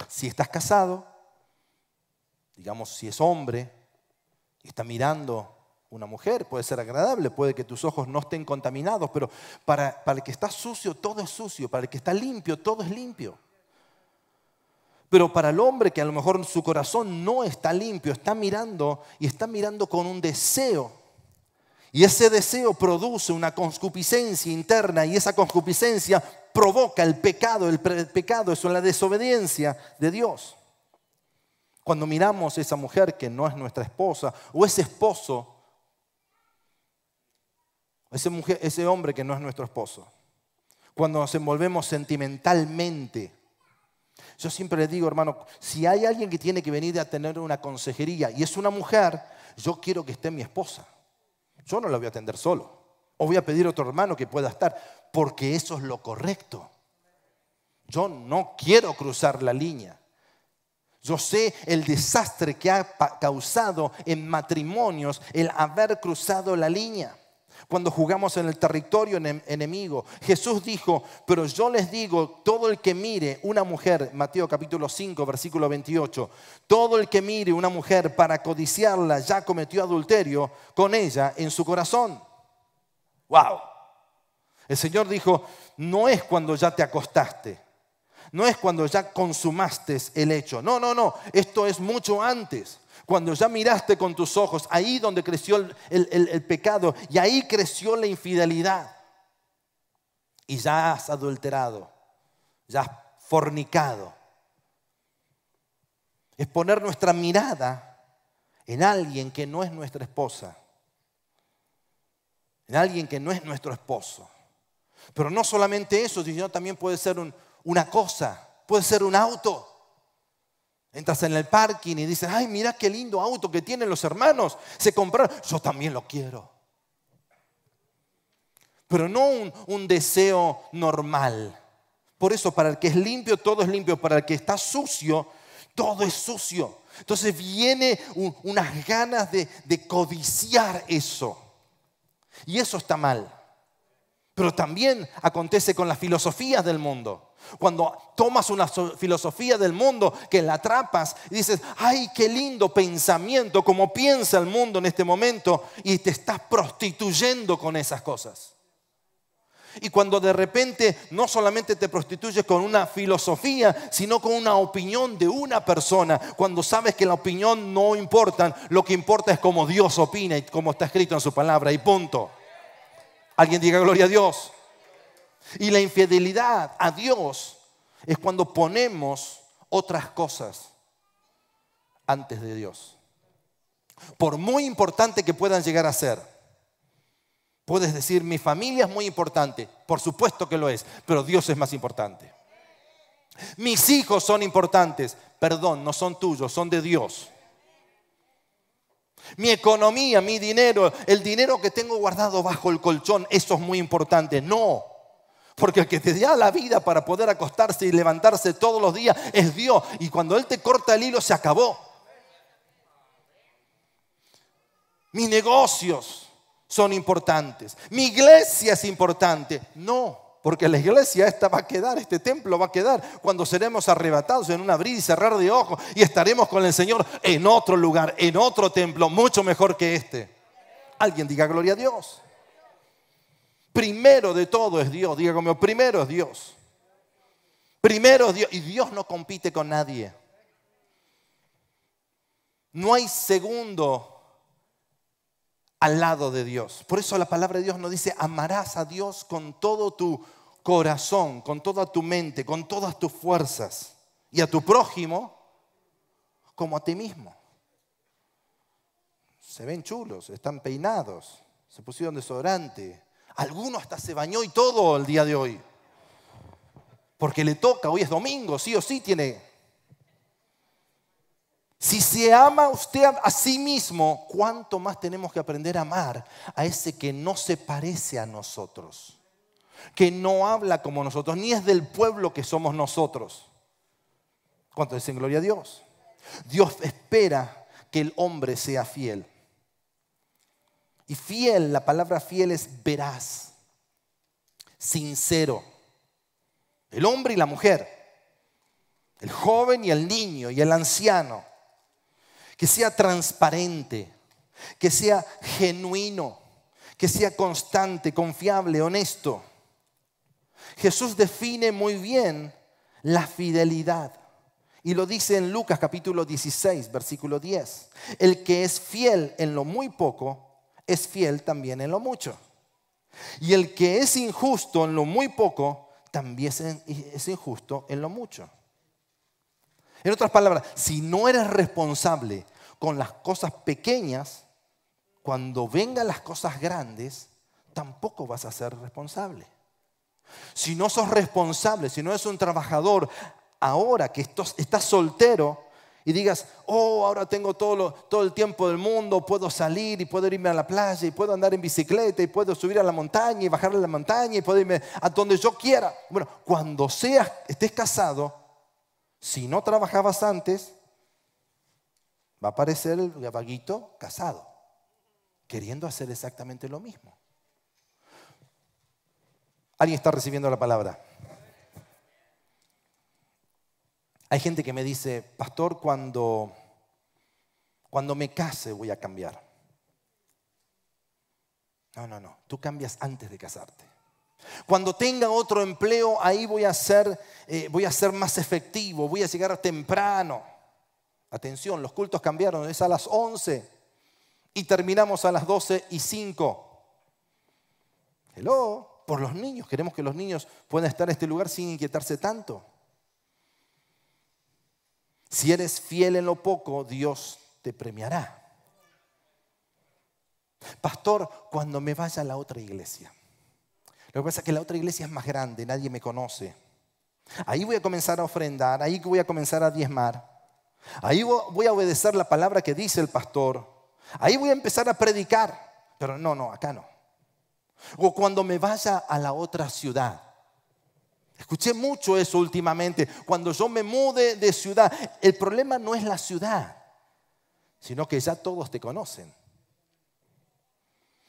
Si estás casado, digamos si es hombre, y está mirando una mujer, puede ser agradable, puede que tus ojos no estén contaminados, pero para, el que está sucio, todo es sucio, para el que está limpio, todo es limpio. Pero para el hombre que a lo mejor su corazón no está limpio, está mirando y está mirando con un deseo. Y ese deseo produce una concupiscencia interna y esa concupiscencia provoca el pecado. El pecado es la desobediencia de Dios. Cuando miramos a esa mujer que no es nuestra esposa o ese esposo ese, mujer, ese hombre que no es nuestro esposo. Cuando nos envolvemos sentimentalmente. Yo siempre le digo, hermano, si hay alguien que tiene que venir a tener una consejería y es una mujer, yo quiero que esté mi esposa. Yo no la voy a atender solo. O voy a pedir a otro hermano que pueda estar, porque eso es lo correcto. Yo no quiero cruzar la línea. Yo sé el desastre que ha causado en matrimonios el haber cruzado la línea. Cuando jugamos en el territorio enemigo, Jesús dijo, pero yo les digo, todo el que mire una mujer, Mateo capítulo 5, versículo 28, todo el que mire una mujer para codiciarla ya cometió adulterio con ella en su corazón. ¡Wow! El Señor dijo, no es cuando ya te acostaste, no es cuando ya consumaste el hecho. No, no, no. Esto es mucho antes. Cuando ya miraste con tus ojos, ahí donde creció el, el pecado y ahí creció la infidelidad. Y ya has adulterado, ya has fornicado. Es poner nuestra mirada en alguien que no es nuestra esposa, en alguien que no es nuestro esposo. Pero no solamente eso, sino también puede ser un, una cosa, puede ser un auto. Entras en el parking y dices, ay, mira qué lindo auto que tienen los hermanos. Se compraron, yo también lo quiero. Pero no un, deseo normal. Por eso, para el que es limpio, todo es limpio. Para el que está sucio, todo es sucio. Entonces viene unas ganas de, de codiciar eso. Y eso está mal. Pero también acontece con las filosofías del mundo. Cuando tomas una filosofía del mundo que la atrapas y dices, ay, qué lindo pensamiento, como piensa el mundo en este momento, y te estás prostituyendo con esas cosas. Y cuando de repente no solamente te prostituyes con una filosofía, sino con una opinión de una persona, cuando sabes que la opinión no importa, lo que importa es cómo Dios opina y cómo está escrito en su palabra, y punto. Alguien diga gloria a Dios. Y la infidelidad a Dios es cuando ponemos otras cosas antes de Dios. Por muy importante que puedan llegar a ser. Puedes decir, mi familia es muy importante. Por supuesto que lo es, pero Dios es más importante. Mis hijos son importantes. Perdón, no son tuyos, son de Dios. Mi economía, mi dinero, el dinero que tengo guardado bajo el colchón, eso es muy importante. No, porque el que te da la vida para poder acostarse y levantarse todos los días es Dios. Y cuando Él te corta el hilo, se acabó. Mis negocios son importantes. Mi iglesia es importante. No, porque la iglesia esta va a quedar, este templo va a quedar cuando seremos arrebatados en un abrir y cerrar de ojos y estaremos con el Señor en otro lugar, en otro templo, mucho mejor que este. Alguien diga gloria a Dios. Primero de todo es Dios. Diga conmigo, primero es Dios. Primero es Dios. Y Dios no compite con nadie. No hay segundo al lado de Dios. Por eso la palabra de Dios nos dice, amarás a Dios con todo tu corazón, con toda tu mente, con todas tus fuerzas. Y a tu prójimo como a ti mismo. Se ven chulos, están peinados, se pusieron desodorante, Alguno hasta se bañó y todo el día de hoy. Porque le toca, hoy es domingo, sí o sí tiene. Si se ama usted a sí mismo, ¿cuánto más tenemos que aprender a amar a ese que no se parece a nosotros? Que no habla como nosotros, ni es del pueblo que somos nosotros. ¿Cuánto dicen gloria a Dios? Dios espera que el hombre sea fiel. Y fiel, la palabra fiel es veraz, sincero. El hombre y la mujer, el joven y el niño y el anciano. Que sea transparente, que sea genuino, que sea constante, confiable, honesto. Jesús define muy bien la fidelidad. Y lo dice en Lucas capítulo 16, versículo 10. El que es fiel en lo muy poco, es fiel también en lo mucho. Y el que es injusto en lo muy poco, también es injusto en lo mucho. En otras palabras, si no eres responsable con las cosas pequeñas, cuando vengan las cosas grandes, tampoco vas a ser responsable. Si no sos responsable, si no eres un trabajador, ahora que estás soltero, y digas, oh, ahora tengo todo, todo el tiempo del mundo, puedo salir y puedo irme a la playa y puedo andar en bicicleta y puedo subir a la montaña y bajar a la montaña y puedo irme a donde yo quiera. Bueno, cuando seas, estés casado, si no trabajabas antes, va a aparecer el vaguito casado, queriendo hacer exactamente lo mismo. ¿Alguien está recibiendo la palabra? Hay gente que me dice, pastor, cuando, cuando me case voy a cambiar. No, no, no, tú cambias antes de casarte. Cuando tenga otro empleo, ahí voy a ser, eh, voy a ser más efectivo, voy a llegar temprano. Atención, los cultos cambiaron, es a las 11 y terminamos a las 12 y 5. Hello, por los niños, queremos que los niños puedan estar en este lugar sin inquietarse tanto. Si eres fiel en lo poco, Dios te premiará. Pastor, cuando me vaya a la otra iglesia. Lo que pasa es que la otra iglesia es más grande, nadie me conoce. Ahí voy a comenzar a ofrendar, ahí voy a comenzar a diezmar. Ahí voy a obedecer la palabra que dice el pastor. Ahí voy a empezar a predicar. Pero no, no, acá no. O cuando me vaya a la otra ciudad. Escuché mucho eso últimamente. Cuando yo me mude de ciudad, el problema no es la ciudad, sino que ya todos te conocen.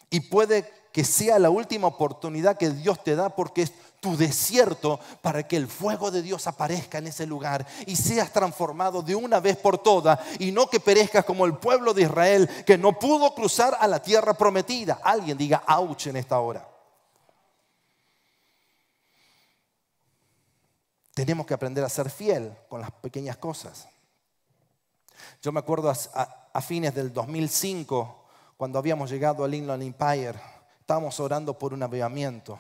Y puede que sea la última oportunidad que Dios te da porque es tu desierto para que el fuego de Dios aparezca en ese lugar y seas transformado de una vez por todas y no que perezcas como el pueblo de Israel que no pudo cruzar a la tierra prometida. Alguien diga, ouch en esta hora. Tenemos que aprender a ser fiel con las pequeñas cosas. Yo me acuerdo a, fines del 2005, cuando habíamos llegado al Inland Empire, estábamos orando por un avivamiento.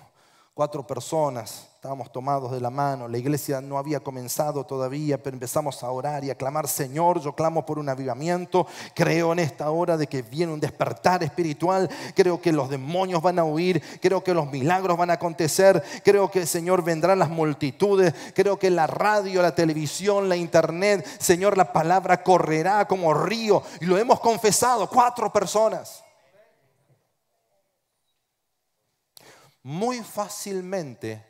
Cuatro personas, Estábamos tomados de la mano, la iglesia no había comenzado todavía, pero empezamos a orar y a clamar, Señor, yo clamo por un avivamiento, creo en esta hora de que viene un despertar espiritual, creo que los demonios van a huir, creo que los milagros van a acontecer, creo que, Señor, vendrán las multitudes, creo que la radio, la televisión, la internet, Señor, la palabra correrá como río, y lo hemos confesado, cuatro personas. Muy fácilmente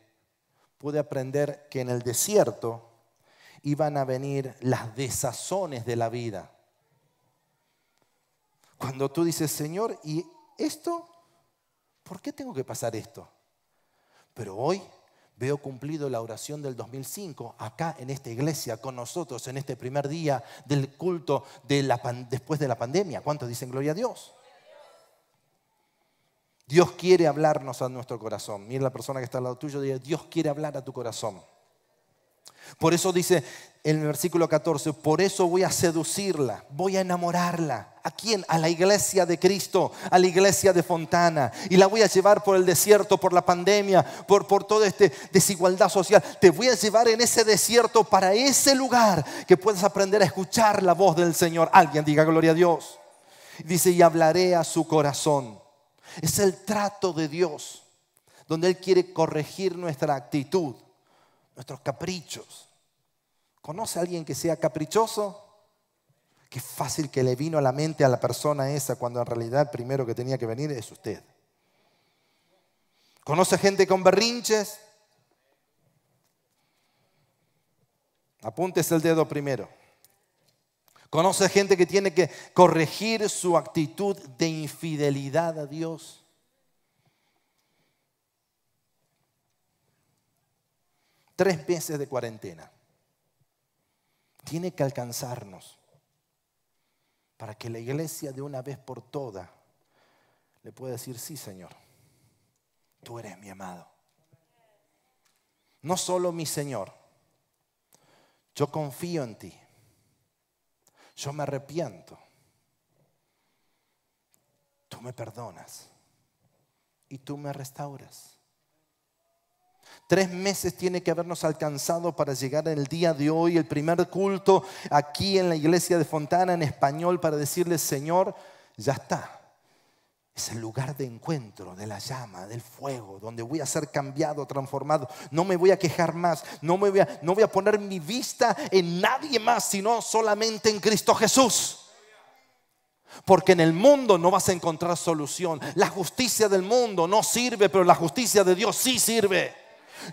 pude aprender que en el desierto iban a venir las desazones de la vida. Cuando tú dices, Señor, ¿y esto? ¿Por qué tengo que pasar esto? Pero hoy veo cumplido la oración del 2005 acá en esta iglesia con nosotros en este primer día del culto de la, después de la pandemia. ¿Cuántos dicen gloria a Dios? Dios quiere hablarnos a nuestro corazón. Mira la persona que está al lado tuyo, dice, Dios quiere hablar a tu corazón. Por eso dice en el versículo 14, por eso voy a seducirla, voy a enamorarla. ¿A quién? A la iglesia de Cristo, a la iglesia de Fontana. Y la voy a llevar por el desierto, por la pandemia, por, por toda esta desigualdad social. Te voy a llevar en ese desierto para ese lugar que puedas aprender a escuchar la voz del Señor. Alguien diga gloria a Dios. Dice, y hablaré a su corazón. Es el trato de Dios, donde Él quiere corregir nuestra actitud, nuestros caprichos. ¿Conoce a alguien que sea caprichoso? Qué fácil que le vino a la mente a la persona esa cuando en realidad el primero que tenía que venir es usted. ¿Conoce gente con berrinches? Apúntese el dedo primero. Conoce gente que tiene que corregir su actitud de infidelidad a Dios. Tres meses de cuarentena. Tiene que alcanzarnos para que la iglesia de una vez por todas le pueda decir, sí Señor, tú eres mi amado. No solo mi Señor, yo confío en ti. Yo me arrepiento. Tú me perdonas y tú me restauras. Tres meses tiene que habernos alcanzado para llegar en el día de hoy, el primer culto aquí en la iglesia de Fontana en español para decirle, Señor, ya está. Es el lugar de encuentro de la llama, del fuego, donde voy a ser cambiado, transformado. No me voy a quejar más, no, me voy a, voy a poner mi vista en nadie más, sino solamente en Cristo Jesús. Porque en el mundo no vas a encontrar solución. La justicia del mundo no sirve, pero la justicia de Dios sí sirve.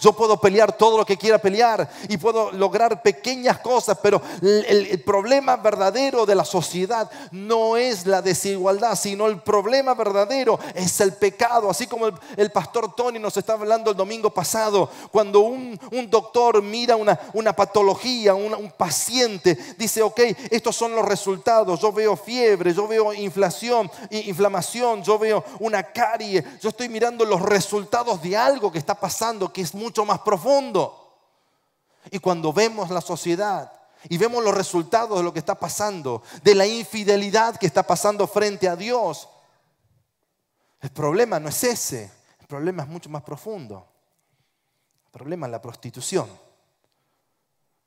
Yo puedo pelear todo lo que quiera pelear y puedo lograr pequeñas cosas, pero el, problema verdadero de la sociedad no es la desigualdad, sino el problema verdadero es el pecado. Así como el, pastor Tony nos estaba hablando el domingo pasado, cuando un, doctor mira una, una patología, un paciente, dice, ok, estos son los resultados, yo veo fiebre, yo veo inflación, inflamación, yo veo una carie, yo estoy mirando los resultados de algo que está pasando, que es mucho más profundo. Y cuando vemos la sociedad y vemos los resultados de lo que está pasando, de la infidelidad que está pasando frente a Dios, el problema no es ese, el problema es mucho más profundo. El problema es la prostitución.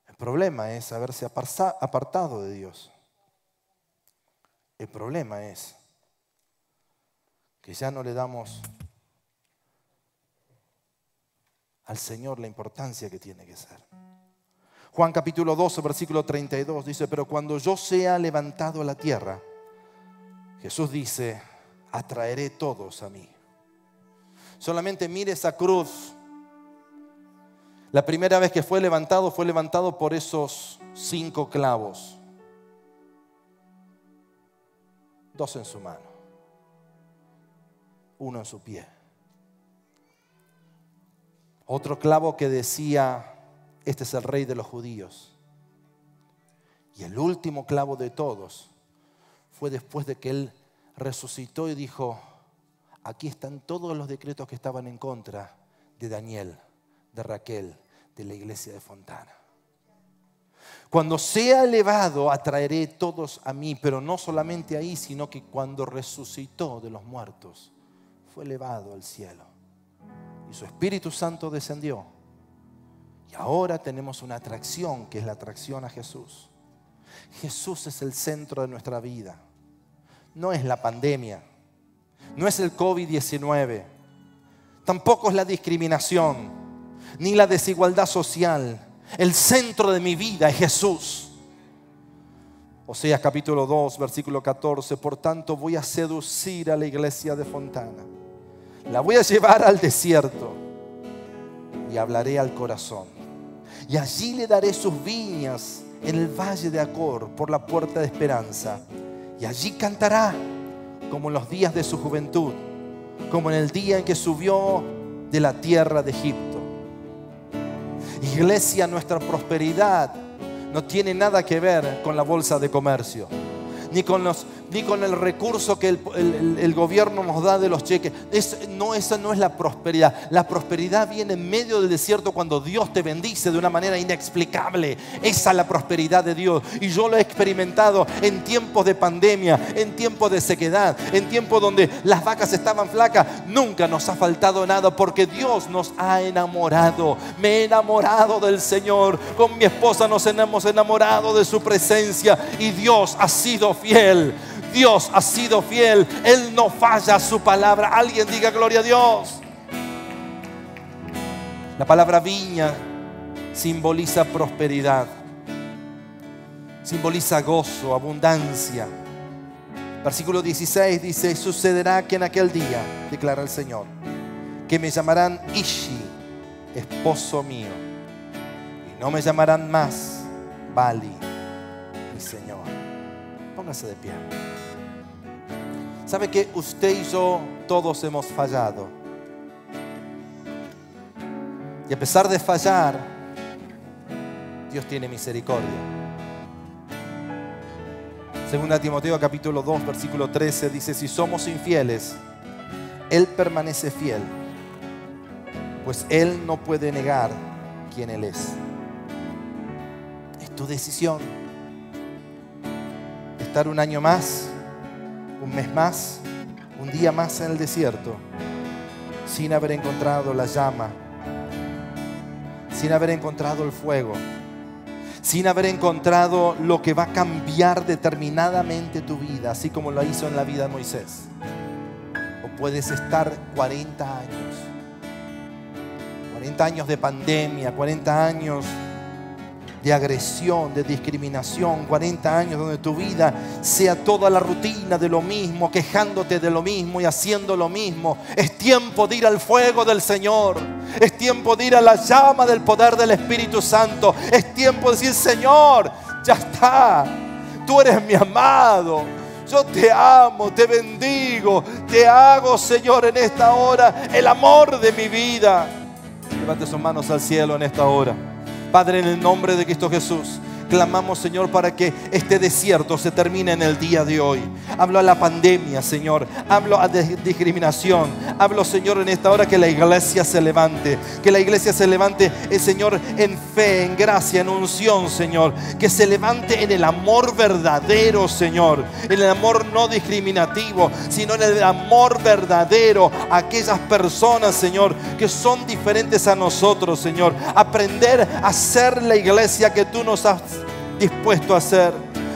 El problema es haberse apartado de Dios. El problema es que ya no le damos al Señor la importancia que tiene que ser. Juan capítulo 12, versículo 32 dice, pero cuando yo sea levantado a la tierra, Jesús dice, atraeré todos a mí. Solamente mire esa cruz. La primera vez que fue levantado fue levantado por esos cinco clavos. Dos en su mano, uno en su pie. Otro clavo que decía, este es el rey de los judíos. Y el último clavo de todos fue después de que él resucitó y dijo, aquí están todos los decretos que estaban en contra de Daniel, de Raquel, de la iglesia de Fontana. Cuando sea elevado, atraeré todos a mí, pero no solamente ahí, sino que cuando resucitó de los muertos, fue elevado al cielo y su Espíritu Santo descendió. Y ahora tenemos una atracción que es la atracción a Jesús. Jesús es el centro de nuestra vida. No es la pandemia, no es el COVID-19, tampoco es la discriminación, ni la desigualdad social. El centro de mi vida es Jesús. Oseas capítulo 2, versículo 14, por tanto voy a seducir a la iglesia de Fontana la voy a llevar al desierto y hablaré al corazón. Y allí le daré sus viñas en el valle de Acor por la puerta de esperanza. Y allí cantará como en los días de su juventud, como en el día en que subió de la tierra de Egipto. Iglesia, nuestra prosperidad no tiene nada que ver con la bolsa de comercio, ni con los ni con el recurso que el, gobierno nos da de los cheques. no, esa no es la prosperidad. La prosperidad viene en medio del desierto cuando Dios te bendice de una manera inexplicable. Esa es la prosperidad de Dios. Y yo lo he experimentado en tiempos de pandemia, en tiempos de sequedad, en tiempos donde las vacas estaban flacas. Nunca nos ha faltado nada porque Dios nos ha enamorado. Me he enamorado del Señor. Con mi esposa nos hemos enamorado de su presencia y Dios ha sido fiel. Dios ha sido fiel. Él no falla su palabra. Alguien diga gloria a Dios. La palabra viña simboliza prosperidad. Simboliza gozo, abundancia. Versículo 16 dice, sucederá que en aquel día, declara el Señor, que me llamarán Ishi, esposo mío, y no me llamarán más Bali, mi Señor. Póngase de pie. ¿Sabe que usted y yo todos hemos fallado? Y a pesar de fallar, Dios tiene misericordia. Segunda Timoteo capítulo 2 versículo 13 dice, si somos infieles, Él permanece fiel, pues Él no puede negar quién Él es. Es tu decisión estar un año más un mes más, un día más en el desierto, sin haber encontrado la llama, sin haber encontrado el fuego, sin haber encontrado lo que va a cambiar determinadamente tu vida, así como lo hizo en la vida de Moisés. o puedes estar 40 años. 40 años de pandemia, 40 años de agresión, de discriminación, 40 años donde tu vida sea toda la rutina de lo mismo, quejándote de lo mismo y haciendo lo mismo. Es tiempo de ir al fuego del Señor. Es tiempo de ir a la llama del poder del Espíritu Santo. Es tiempo de decir, Señor, ya está. Tú eres mi amado. Yo te amo, te bendigo, te hago, Señor, en esta hora el amor de mi vida. Levante sus manos al cielo en esta hora. Padre, en el nombre de Cristo Jesús. Clamamos, Señor, para que este desierto se termine en el día de hoy. Hablo a la pandemia, Señor. Hablo a discriminación. Hablo, Señor, en esta hora que la iglesia se levante. Que la iglesia se levante, eh, Señor, en fe, en gracia, en unción, Señor. Que se levante en el amor verdadero, Señor. En el amor no discriminativo, sino en el amor verdadero a aquellas personas, Señor, que son diferentes a nosotros, Señor. Aprender a ser la iglesia que tú nos has dispuesto a hacer.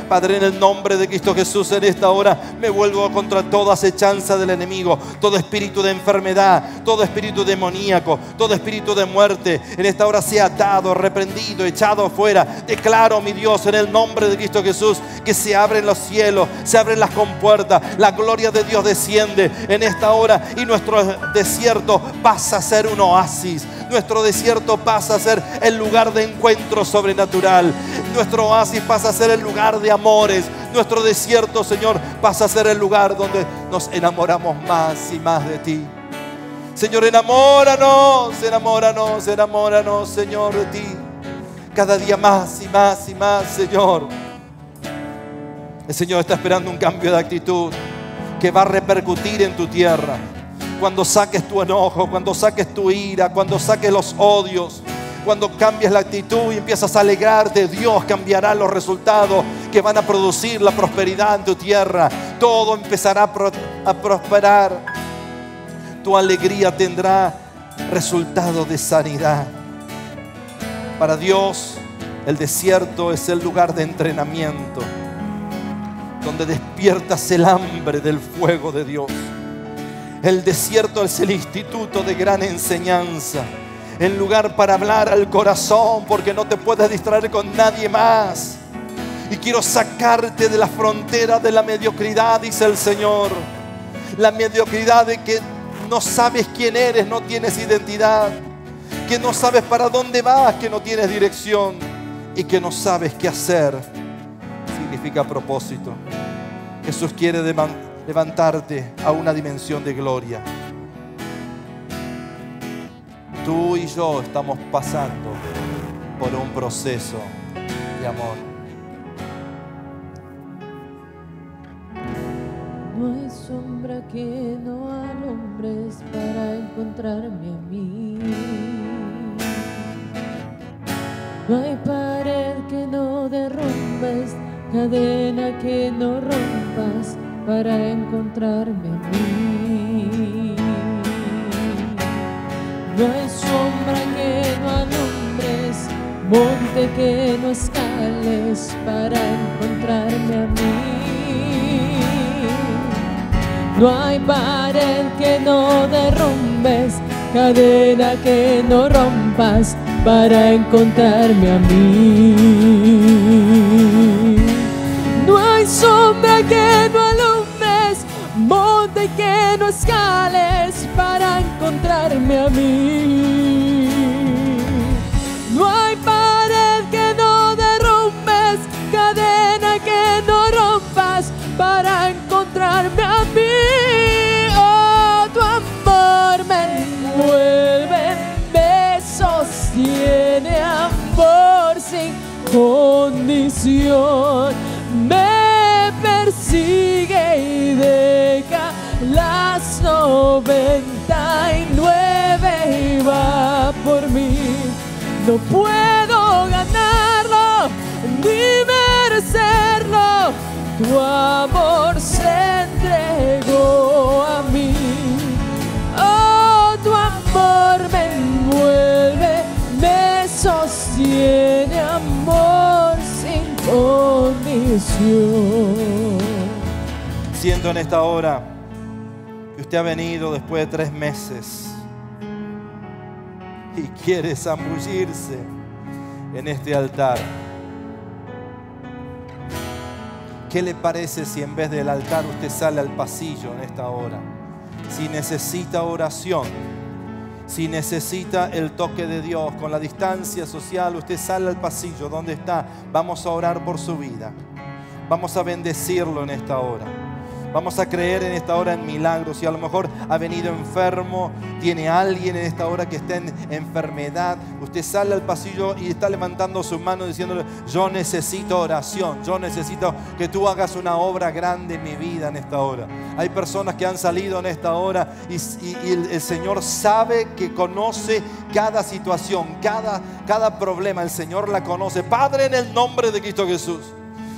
Padre, en el nombre de Cristo Jesús, en esta hora me vuelvo contra toda acechanza del enemigo, todo espíritu de enfermedad, todo espíritu demoníaco, todo espíritu de muerte. En esta hora sea atado, reprendido, echado afuera. Declaro, mi Dios, en el nombre de Cristo Jesús, que se abren los cielos, se abren las compuertas, la gloria de Dios desciende en esta hora y nuestro desierto pasa a ser un oasis. Nuestro desierto pasa a ser el lugar de encuentro sobrenatural. Nuestro oasis pasa a ser el lugar de amores. Nuestro desierto, Señor, pasa a ser el lugar donde nos enamoramos más y más de ti. Señor, enamóranos, enamóranos, enamóranos, Señor, de ti. Cada día más y más y más, Señor. El Señor está esperando un cambio de actitud que va a repercutir en tu tierra. Cuando saques tu enojo, cuando saques tu ira, cuando saques los odios, cuando cambies la actitud y empiezas a alegrarte, Dios cambiará los resultados que van a producir la prosperidad en tu tierra. Todo empezará a prosperar. Tu alegría tendrá resultado de sanidad. Para Dios, el desierto es el lugar de entrenamiento, donde despiertas el hambre del fuego de Dios. El desierto es el instituto de gran enseñanza en lugar para hablar al corazón, porque no te puedes distraer con nadie más. Y quiero sacarte de la frontera de la mediocridad, dice el Señor. La mediocridad de que no sabes quién eres, no tienes identidad. Que no sabes para dónde vas, que no tienes dirección. Y que no sabes qué hacer. Significa propósito. Jesús quiere levantarte a una dimensión de gloria tú y yo estamos pasando por un proceso de amor. No hay sombra que no alumbres para encontrarme a mí. No hay pared que no derrumbes, cadena que no rompas para encontrarme a mí. No hay sombra que no alumbres, monte que no escales para encontrarme a mí. No hay pared que no derrumbes, cadena que no rompas para encontrarme a mí. No hay sombra que no monte que no escales para encontrarme a mí. No hay pared que no derrumbes, cadena que no rompas para encontrarme a mí. Oh, tu amor me envuelve, me sostiene, amor sin condición. No puedo ganarlo ni merecerlo. Tu amor se entregó a mí. Oh, tu amor me envuelve, me sostiene, amor sin condición. Siento en esta hora que usted ha venido después de tres meses quiere zambullirse en este altar. ¿Qué le parece si en vez del altar usted sale al pasillo en esta hora? Si necesita oración, si necesita el toque de Dios con la distancia social, usted sale al pasillo donde está. Vamos a orar por su vida. Vamos a bendecirlo en esta hora. Vamos a creer en esta hora en milagros. Si a lo mejor ha venido enfermo, tiene alguien en esta hora que está en enfermedad, usted sale al pasillo y está levantando su mano diciéndole, yo necesito oración, yo necesito que tú hagas una obra grande en mi vida en esta hora. Hay personas que han salido en esta hora y, el, Señor sabe que conoce cada situación, cada, cada problema. El Señor la conoce. Padre, en el nombre de Cristo Jesús,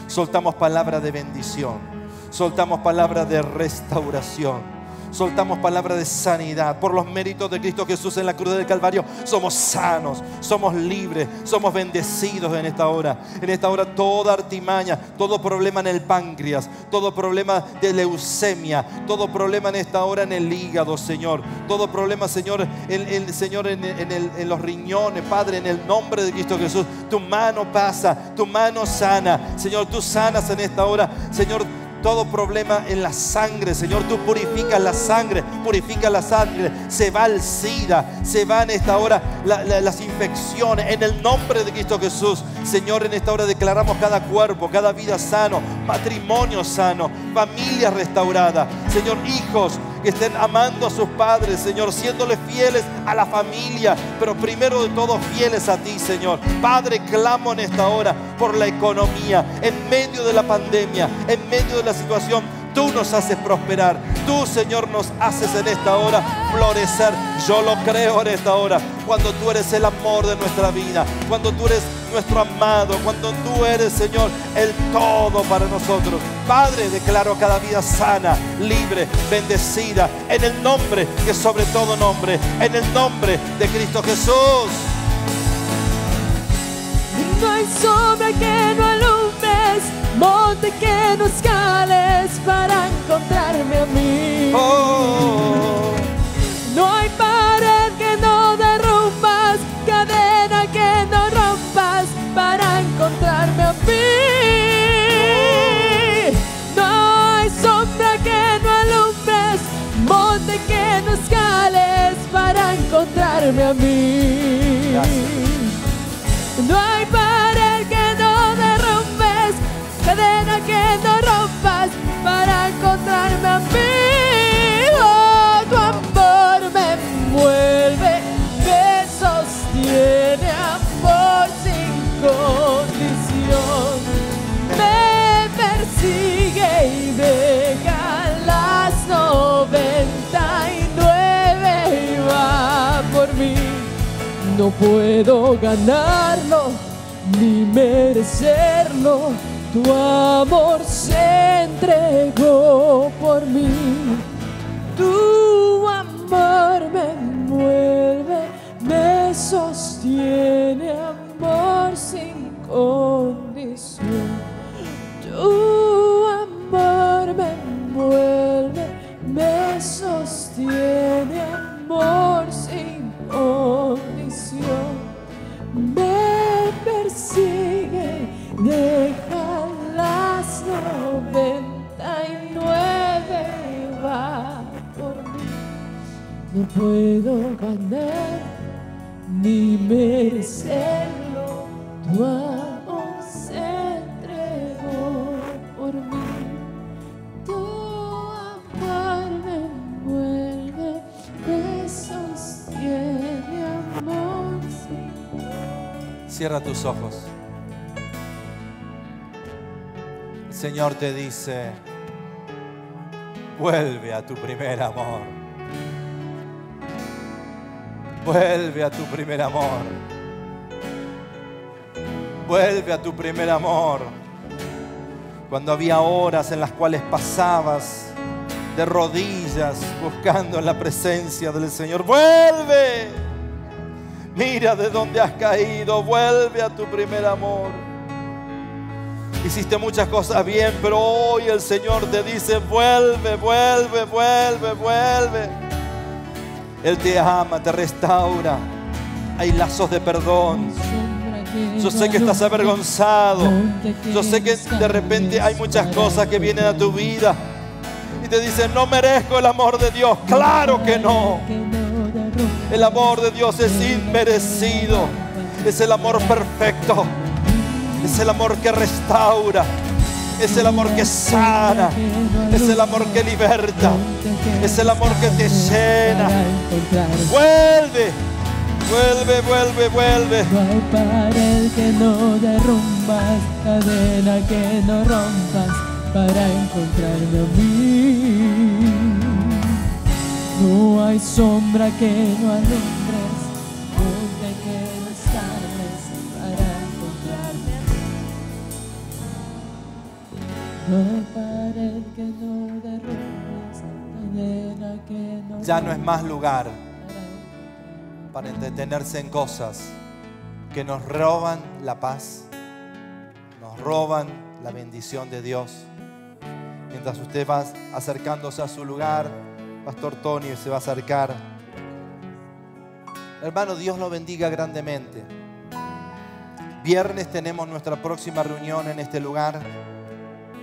soltamos palabra de bendición soltamos palabras de restauración soltamos palabras de sanidad. Por los méritos de Cristo Jesús en la cruz del Calvario, somos sanos, somos libres, somos bendecidos en esta hora. En esta hora toda artimaña, todo problema en el páncreas, todo problema de leucemia, todo problema en esta hora en el hígado, Señor. Todo problema, Señor, en, Señor, en, en los riñones, Padre, en el nombre de Cristo Jesús. Tu mano pasa, tu mano sana. Señor, tú sanas en esta hora. Señor, todo problema en la sangre, Señor. Tú purificas la sangre, purifica la sangre. Se va el SIDA, se van en esta hora las infecciones. En el nombre de Cristo Jesús, Señor, en esta hora declaramos cada cuerpo, cada vida sano, matrimonio sano, familia restaurada. Señor, hijos que estén amando a sus padres, Señor, siéndole fieles a la familia, pero primero de todo fieles a ti, Señor. Padre, clamo en esta hora por la economía, en medio de la pandemia, en medio de la situación. Tú nos haces prosperar. Tú, Señor, nos haces en esta hora florecer. Yo lo creo en esta hora. Cuando tú eres el amor de nuestra vida. Cuando tú eres nuestro amado. Cuando tú eres, Señor, el todo para nosotros. Padre, declaro cada vida sana, libre, bendecida. En el nombre que sobre todo nombre. En el nombre de Cristo Jesús. No hay sombra que no monte que no escales para encontrarme a mí. Oh. No hay que no rompas para encontrarme a mí. Oh, tu amor me envuelve, me sostiene, amor sin condición. Me persigue y deja las noventa y nueve y va por mí. No puedo ganarlo ni merecerlo. Tu amor se entregó por mí. Tu amor me envuelve, me sostiene, amor sin condición. Tu amor me envuelve, me sostiene, amor sin condición me persigue, deja las noventa y nueve va por mí. No puedo ganar ni merecerlo, tu amor se entregó por mí. Tu amor me envuelve, me sostiene, amor. Cierra tus ojos. Señor te dice, vuelve a tu primer amor. Vuelve a tu primer amor. Vuelve a tu primer amor. Cuando había horas en las cuales pasabas de rodillas buscando la presencia del Señor. Vuelve. Mira de dónde has caído, vuelve a tu primer amor. Hiciste muchas cosas bien, pero hoy el Señor te dice, vuelve, vuelve, vuelve, vuelve. Él te ama, te restaura. Hay lazos de perdón. Yo sé que estás avergonzado. Yo sé que de repente hay muchas cosas que vienen a tu vida. Y te dicen, no merezco el amor de Dios. Claro que no. El amor de Dios es inmerecido. Es el amor perfecto. Es el amor que restaura. Es el amor que sana. Es el amor que liberta. Es el amor que te llena. Vuelve. Vuelve, vuelve, vuelve. No hay pared que no derrumbas, cadena que no rompas para encontrarme a mí. No hay sombra que no alumbres, Ya no es más lugar para entretenerse en cosas que nos roban la paz, nos roban la bendición de Dios. Mientras usted va acercándose a su lugar, Pastor Tony se va a acercar. Hermano, Dios lo bendiga grandemente. Viernes tenemos nuestra próxima reunión en este lugar.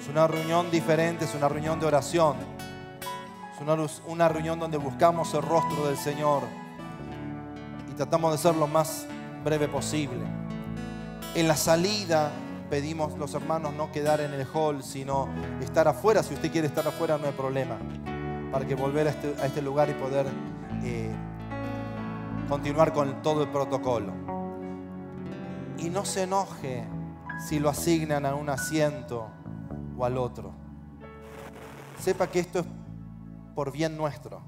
Es una reunión diferente, es una reunión de oración. Es una, una reunión donde buscamos el rostro del Señor y tratamos de ser lo más breve posible. En la salida pedimos los hermanos no quedar en el hall, sino estar afuera. Si usted quiere estar afuera no hay problema, para que volver a este, este lugar y poder eh, continuar con todo el protocolo. Y no se enoje si lo asignan a un asiento o al otro. Sepa que esto es por bien nuestro.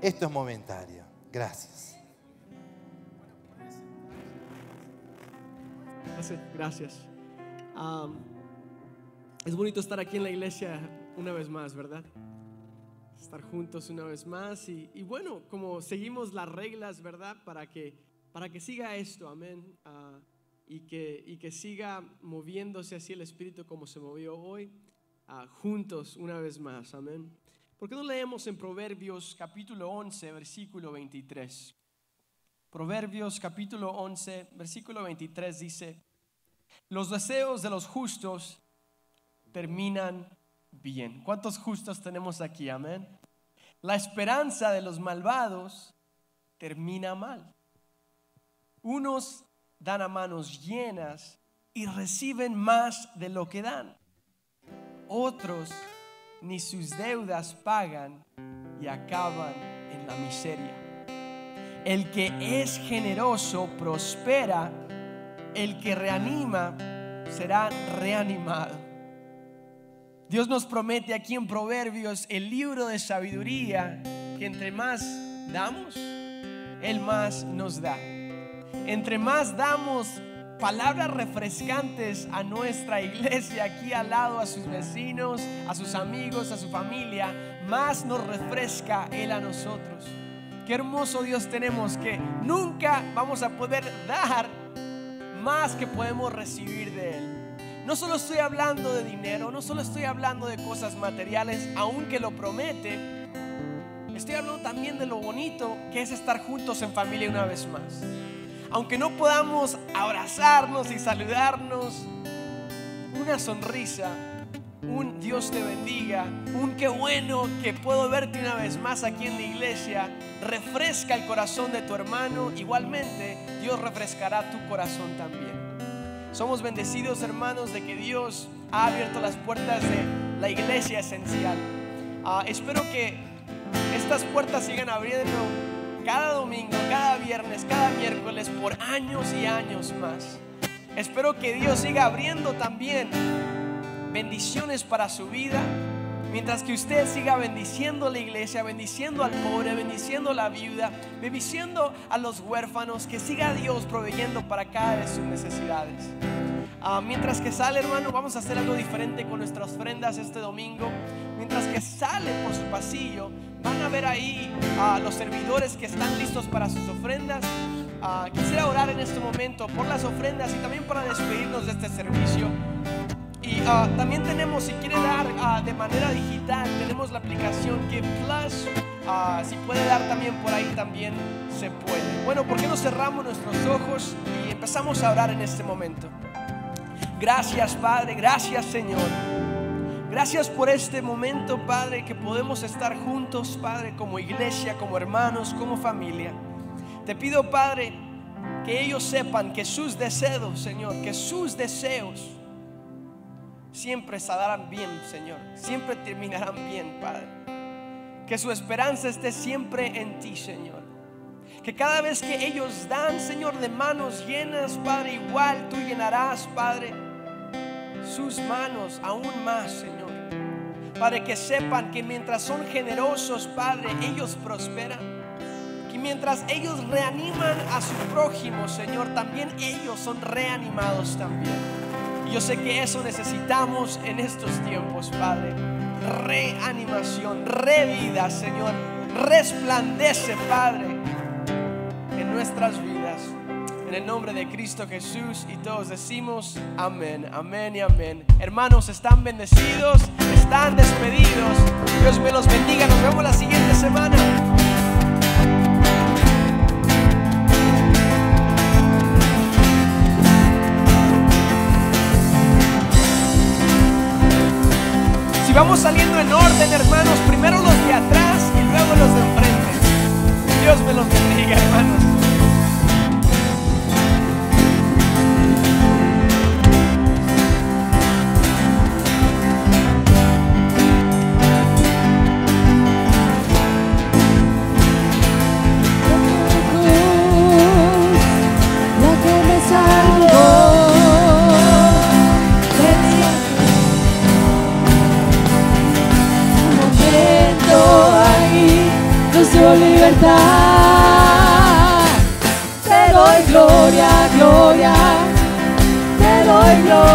Esto es momentario. Gracias. Gracias. es bonito estar aquí en la iglesia una vez más, ¿verdad? Estar juntos una vez más y, bueno, como seguimos las reglas, ¿verdad? Para que, para que siga esto, amén. Ah, y, que, y que siga moviéndose así el Espíritu como se movió hoy, ah, juntos una vez más, amén. ¿Por qué no leemos en Proverbios capítulo 11, versículo 23? Proverbios capítulo 11, versículo 23 dice, los deseos de los justos terminan bien. ¿Cuántos justos tenemos aquí? Amén. La esperanza de los malvados termina mal. Unos dan a manos llenas y reciben más de lo que dan. Otros ni sus deudas pagan y acaban en la miseria. El que es generoso prospera, el que reanima será reanimado. Dios nos promete aquí en Proverbios el libro de sabiduría que entre más damos, Él más nos da. Entre más damos palabras refrescantes a nuestra iglesia aquí al lado, a sus vecinos, a sus amigos, a su familia, más nos refresca Él a nosotros. Qué hermoso Dios tenemos que nunca vamos a poder dar más que podemos recibir de Él. No solo estoy hablando de dinero, no solo estoy hablando de cosas materiales, aunque lo promete. Estoy hablando también de lo bonito que es estar juntos en familia una vez más. Aunque no podamos abrazarnos y saludarnos, una sonrisa, un Dios te bendiga, un qué bueno que puedo verte una vez más aquí en la iglesia, refresca el corazón de tu hermano, igualmente Dios refrescará tu corazón también. Somos bendecidos hermanos de que Dios ha abierto las puertas de la iglesia esencial. Ah, espero que estas puertas sigan abriendo cada domingo, cada viernes, cada miércoles por años y años más. Espero que Dios siga abriendo también bendiciones para su vida. Mientras que usted siga bendiciendo la iglesia, bendiciendo al pobre, bendiciendo a la viuda, bendiciendo a los huérfanos, que siga Dios proveyendo para cada de sus necesidades. Ah, mientras que sale, hermano, vamos a hacer algo diferente con nuestras ofrendas este domingo. Mientras que sale por su pasillo, van a ver ahí a los servidores que están listos para sus ofrendas. ah, quisiera orar en este momento por las ofrendas y también para despedirnos de este servicio. Y ah, también tenemos, si quiere dar ah, de manera digital, tenemos la aplicación Give Plus. Ah, si puede dar también por ahí, también se puede. Bueno, ¿por qué no cerramos nuestros ojos y empezamos a orar en este momento? Gracias, Padre. Gracias, Señor. Gracias por este momento, Padre, que podemos estar juntos, Padre, como iglesia, como hermanos, como familia. Te pido, Padre, que ellos sepan que sus deseos, Señor, que sus deseos siempre saldrán bien, Señor. Siempre terminarán bien, Padre. Que su esperanza esté siempre en ti, Señor. Que cada vez que ellos dan, Señor, de manos llenas, Padre, igual tú llenarás, Padre, sus manos aún más, Señor. Para que sepan que mientras son generosos, Padre, ellos prosperan. Que mientras ellos reaniman a su prójimo, Señor, también ellos son reanimados también. Y yo sé que eso necesitamos en estos tiempos, Padre. Reanimación, revida, Señor. Resplandece, Padre, en nuestras vidas. En el nombre de Cristo Jesús y todos decimos amén, amén y amén. Hermanos, están bendecidos, están despedidos. Dios me los bendiga. Nos vemos la siguiente semana. Si vamos saliendo en orden, hermanos, primero los de atrás y luego los de enfrente. Dios me los bendiga, hermanos.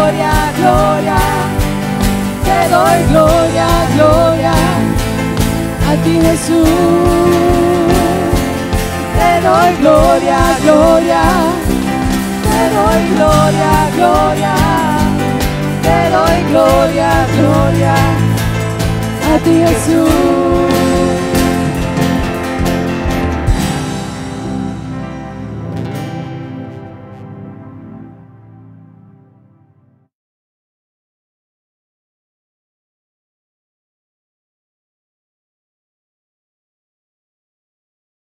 Gloria, gloria, te doy gloria, gloria. A ti Jesús. Te doy gloria, gloria, te doy gloria, gloria, te doy gloria, gloria. A ti Jesús.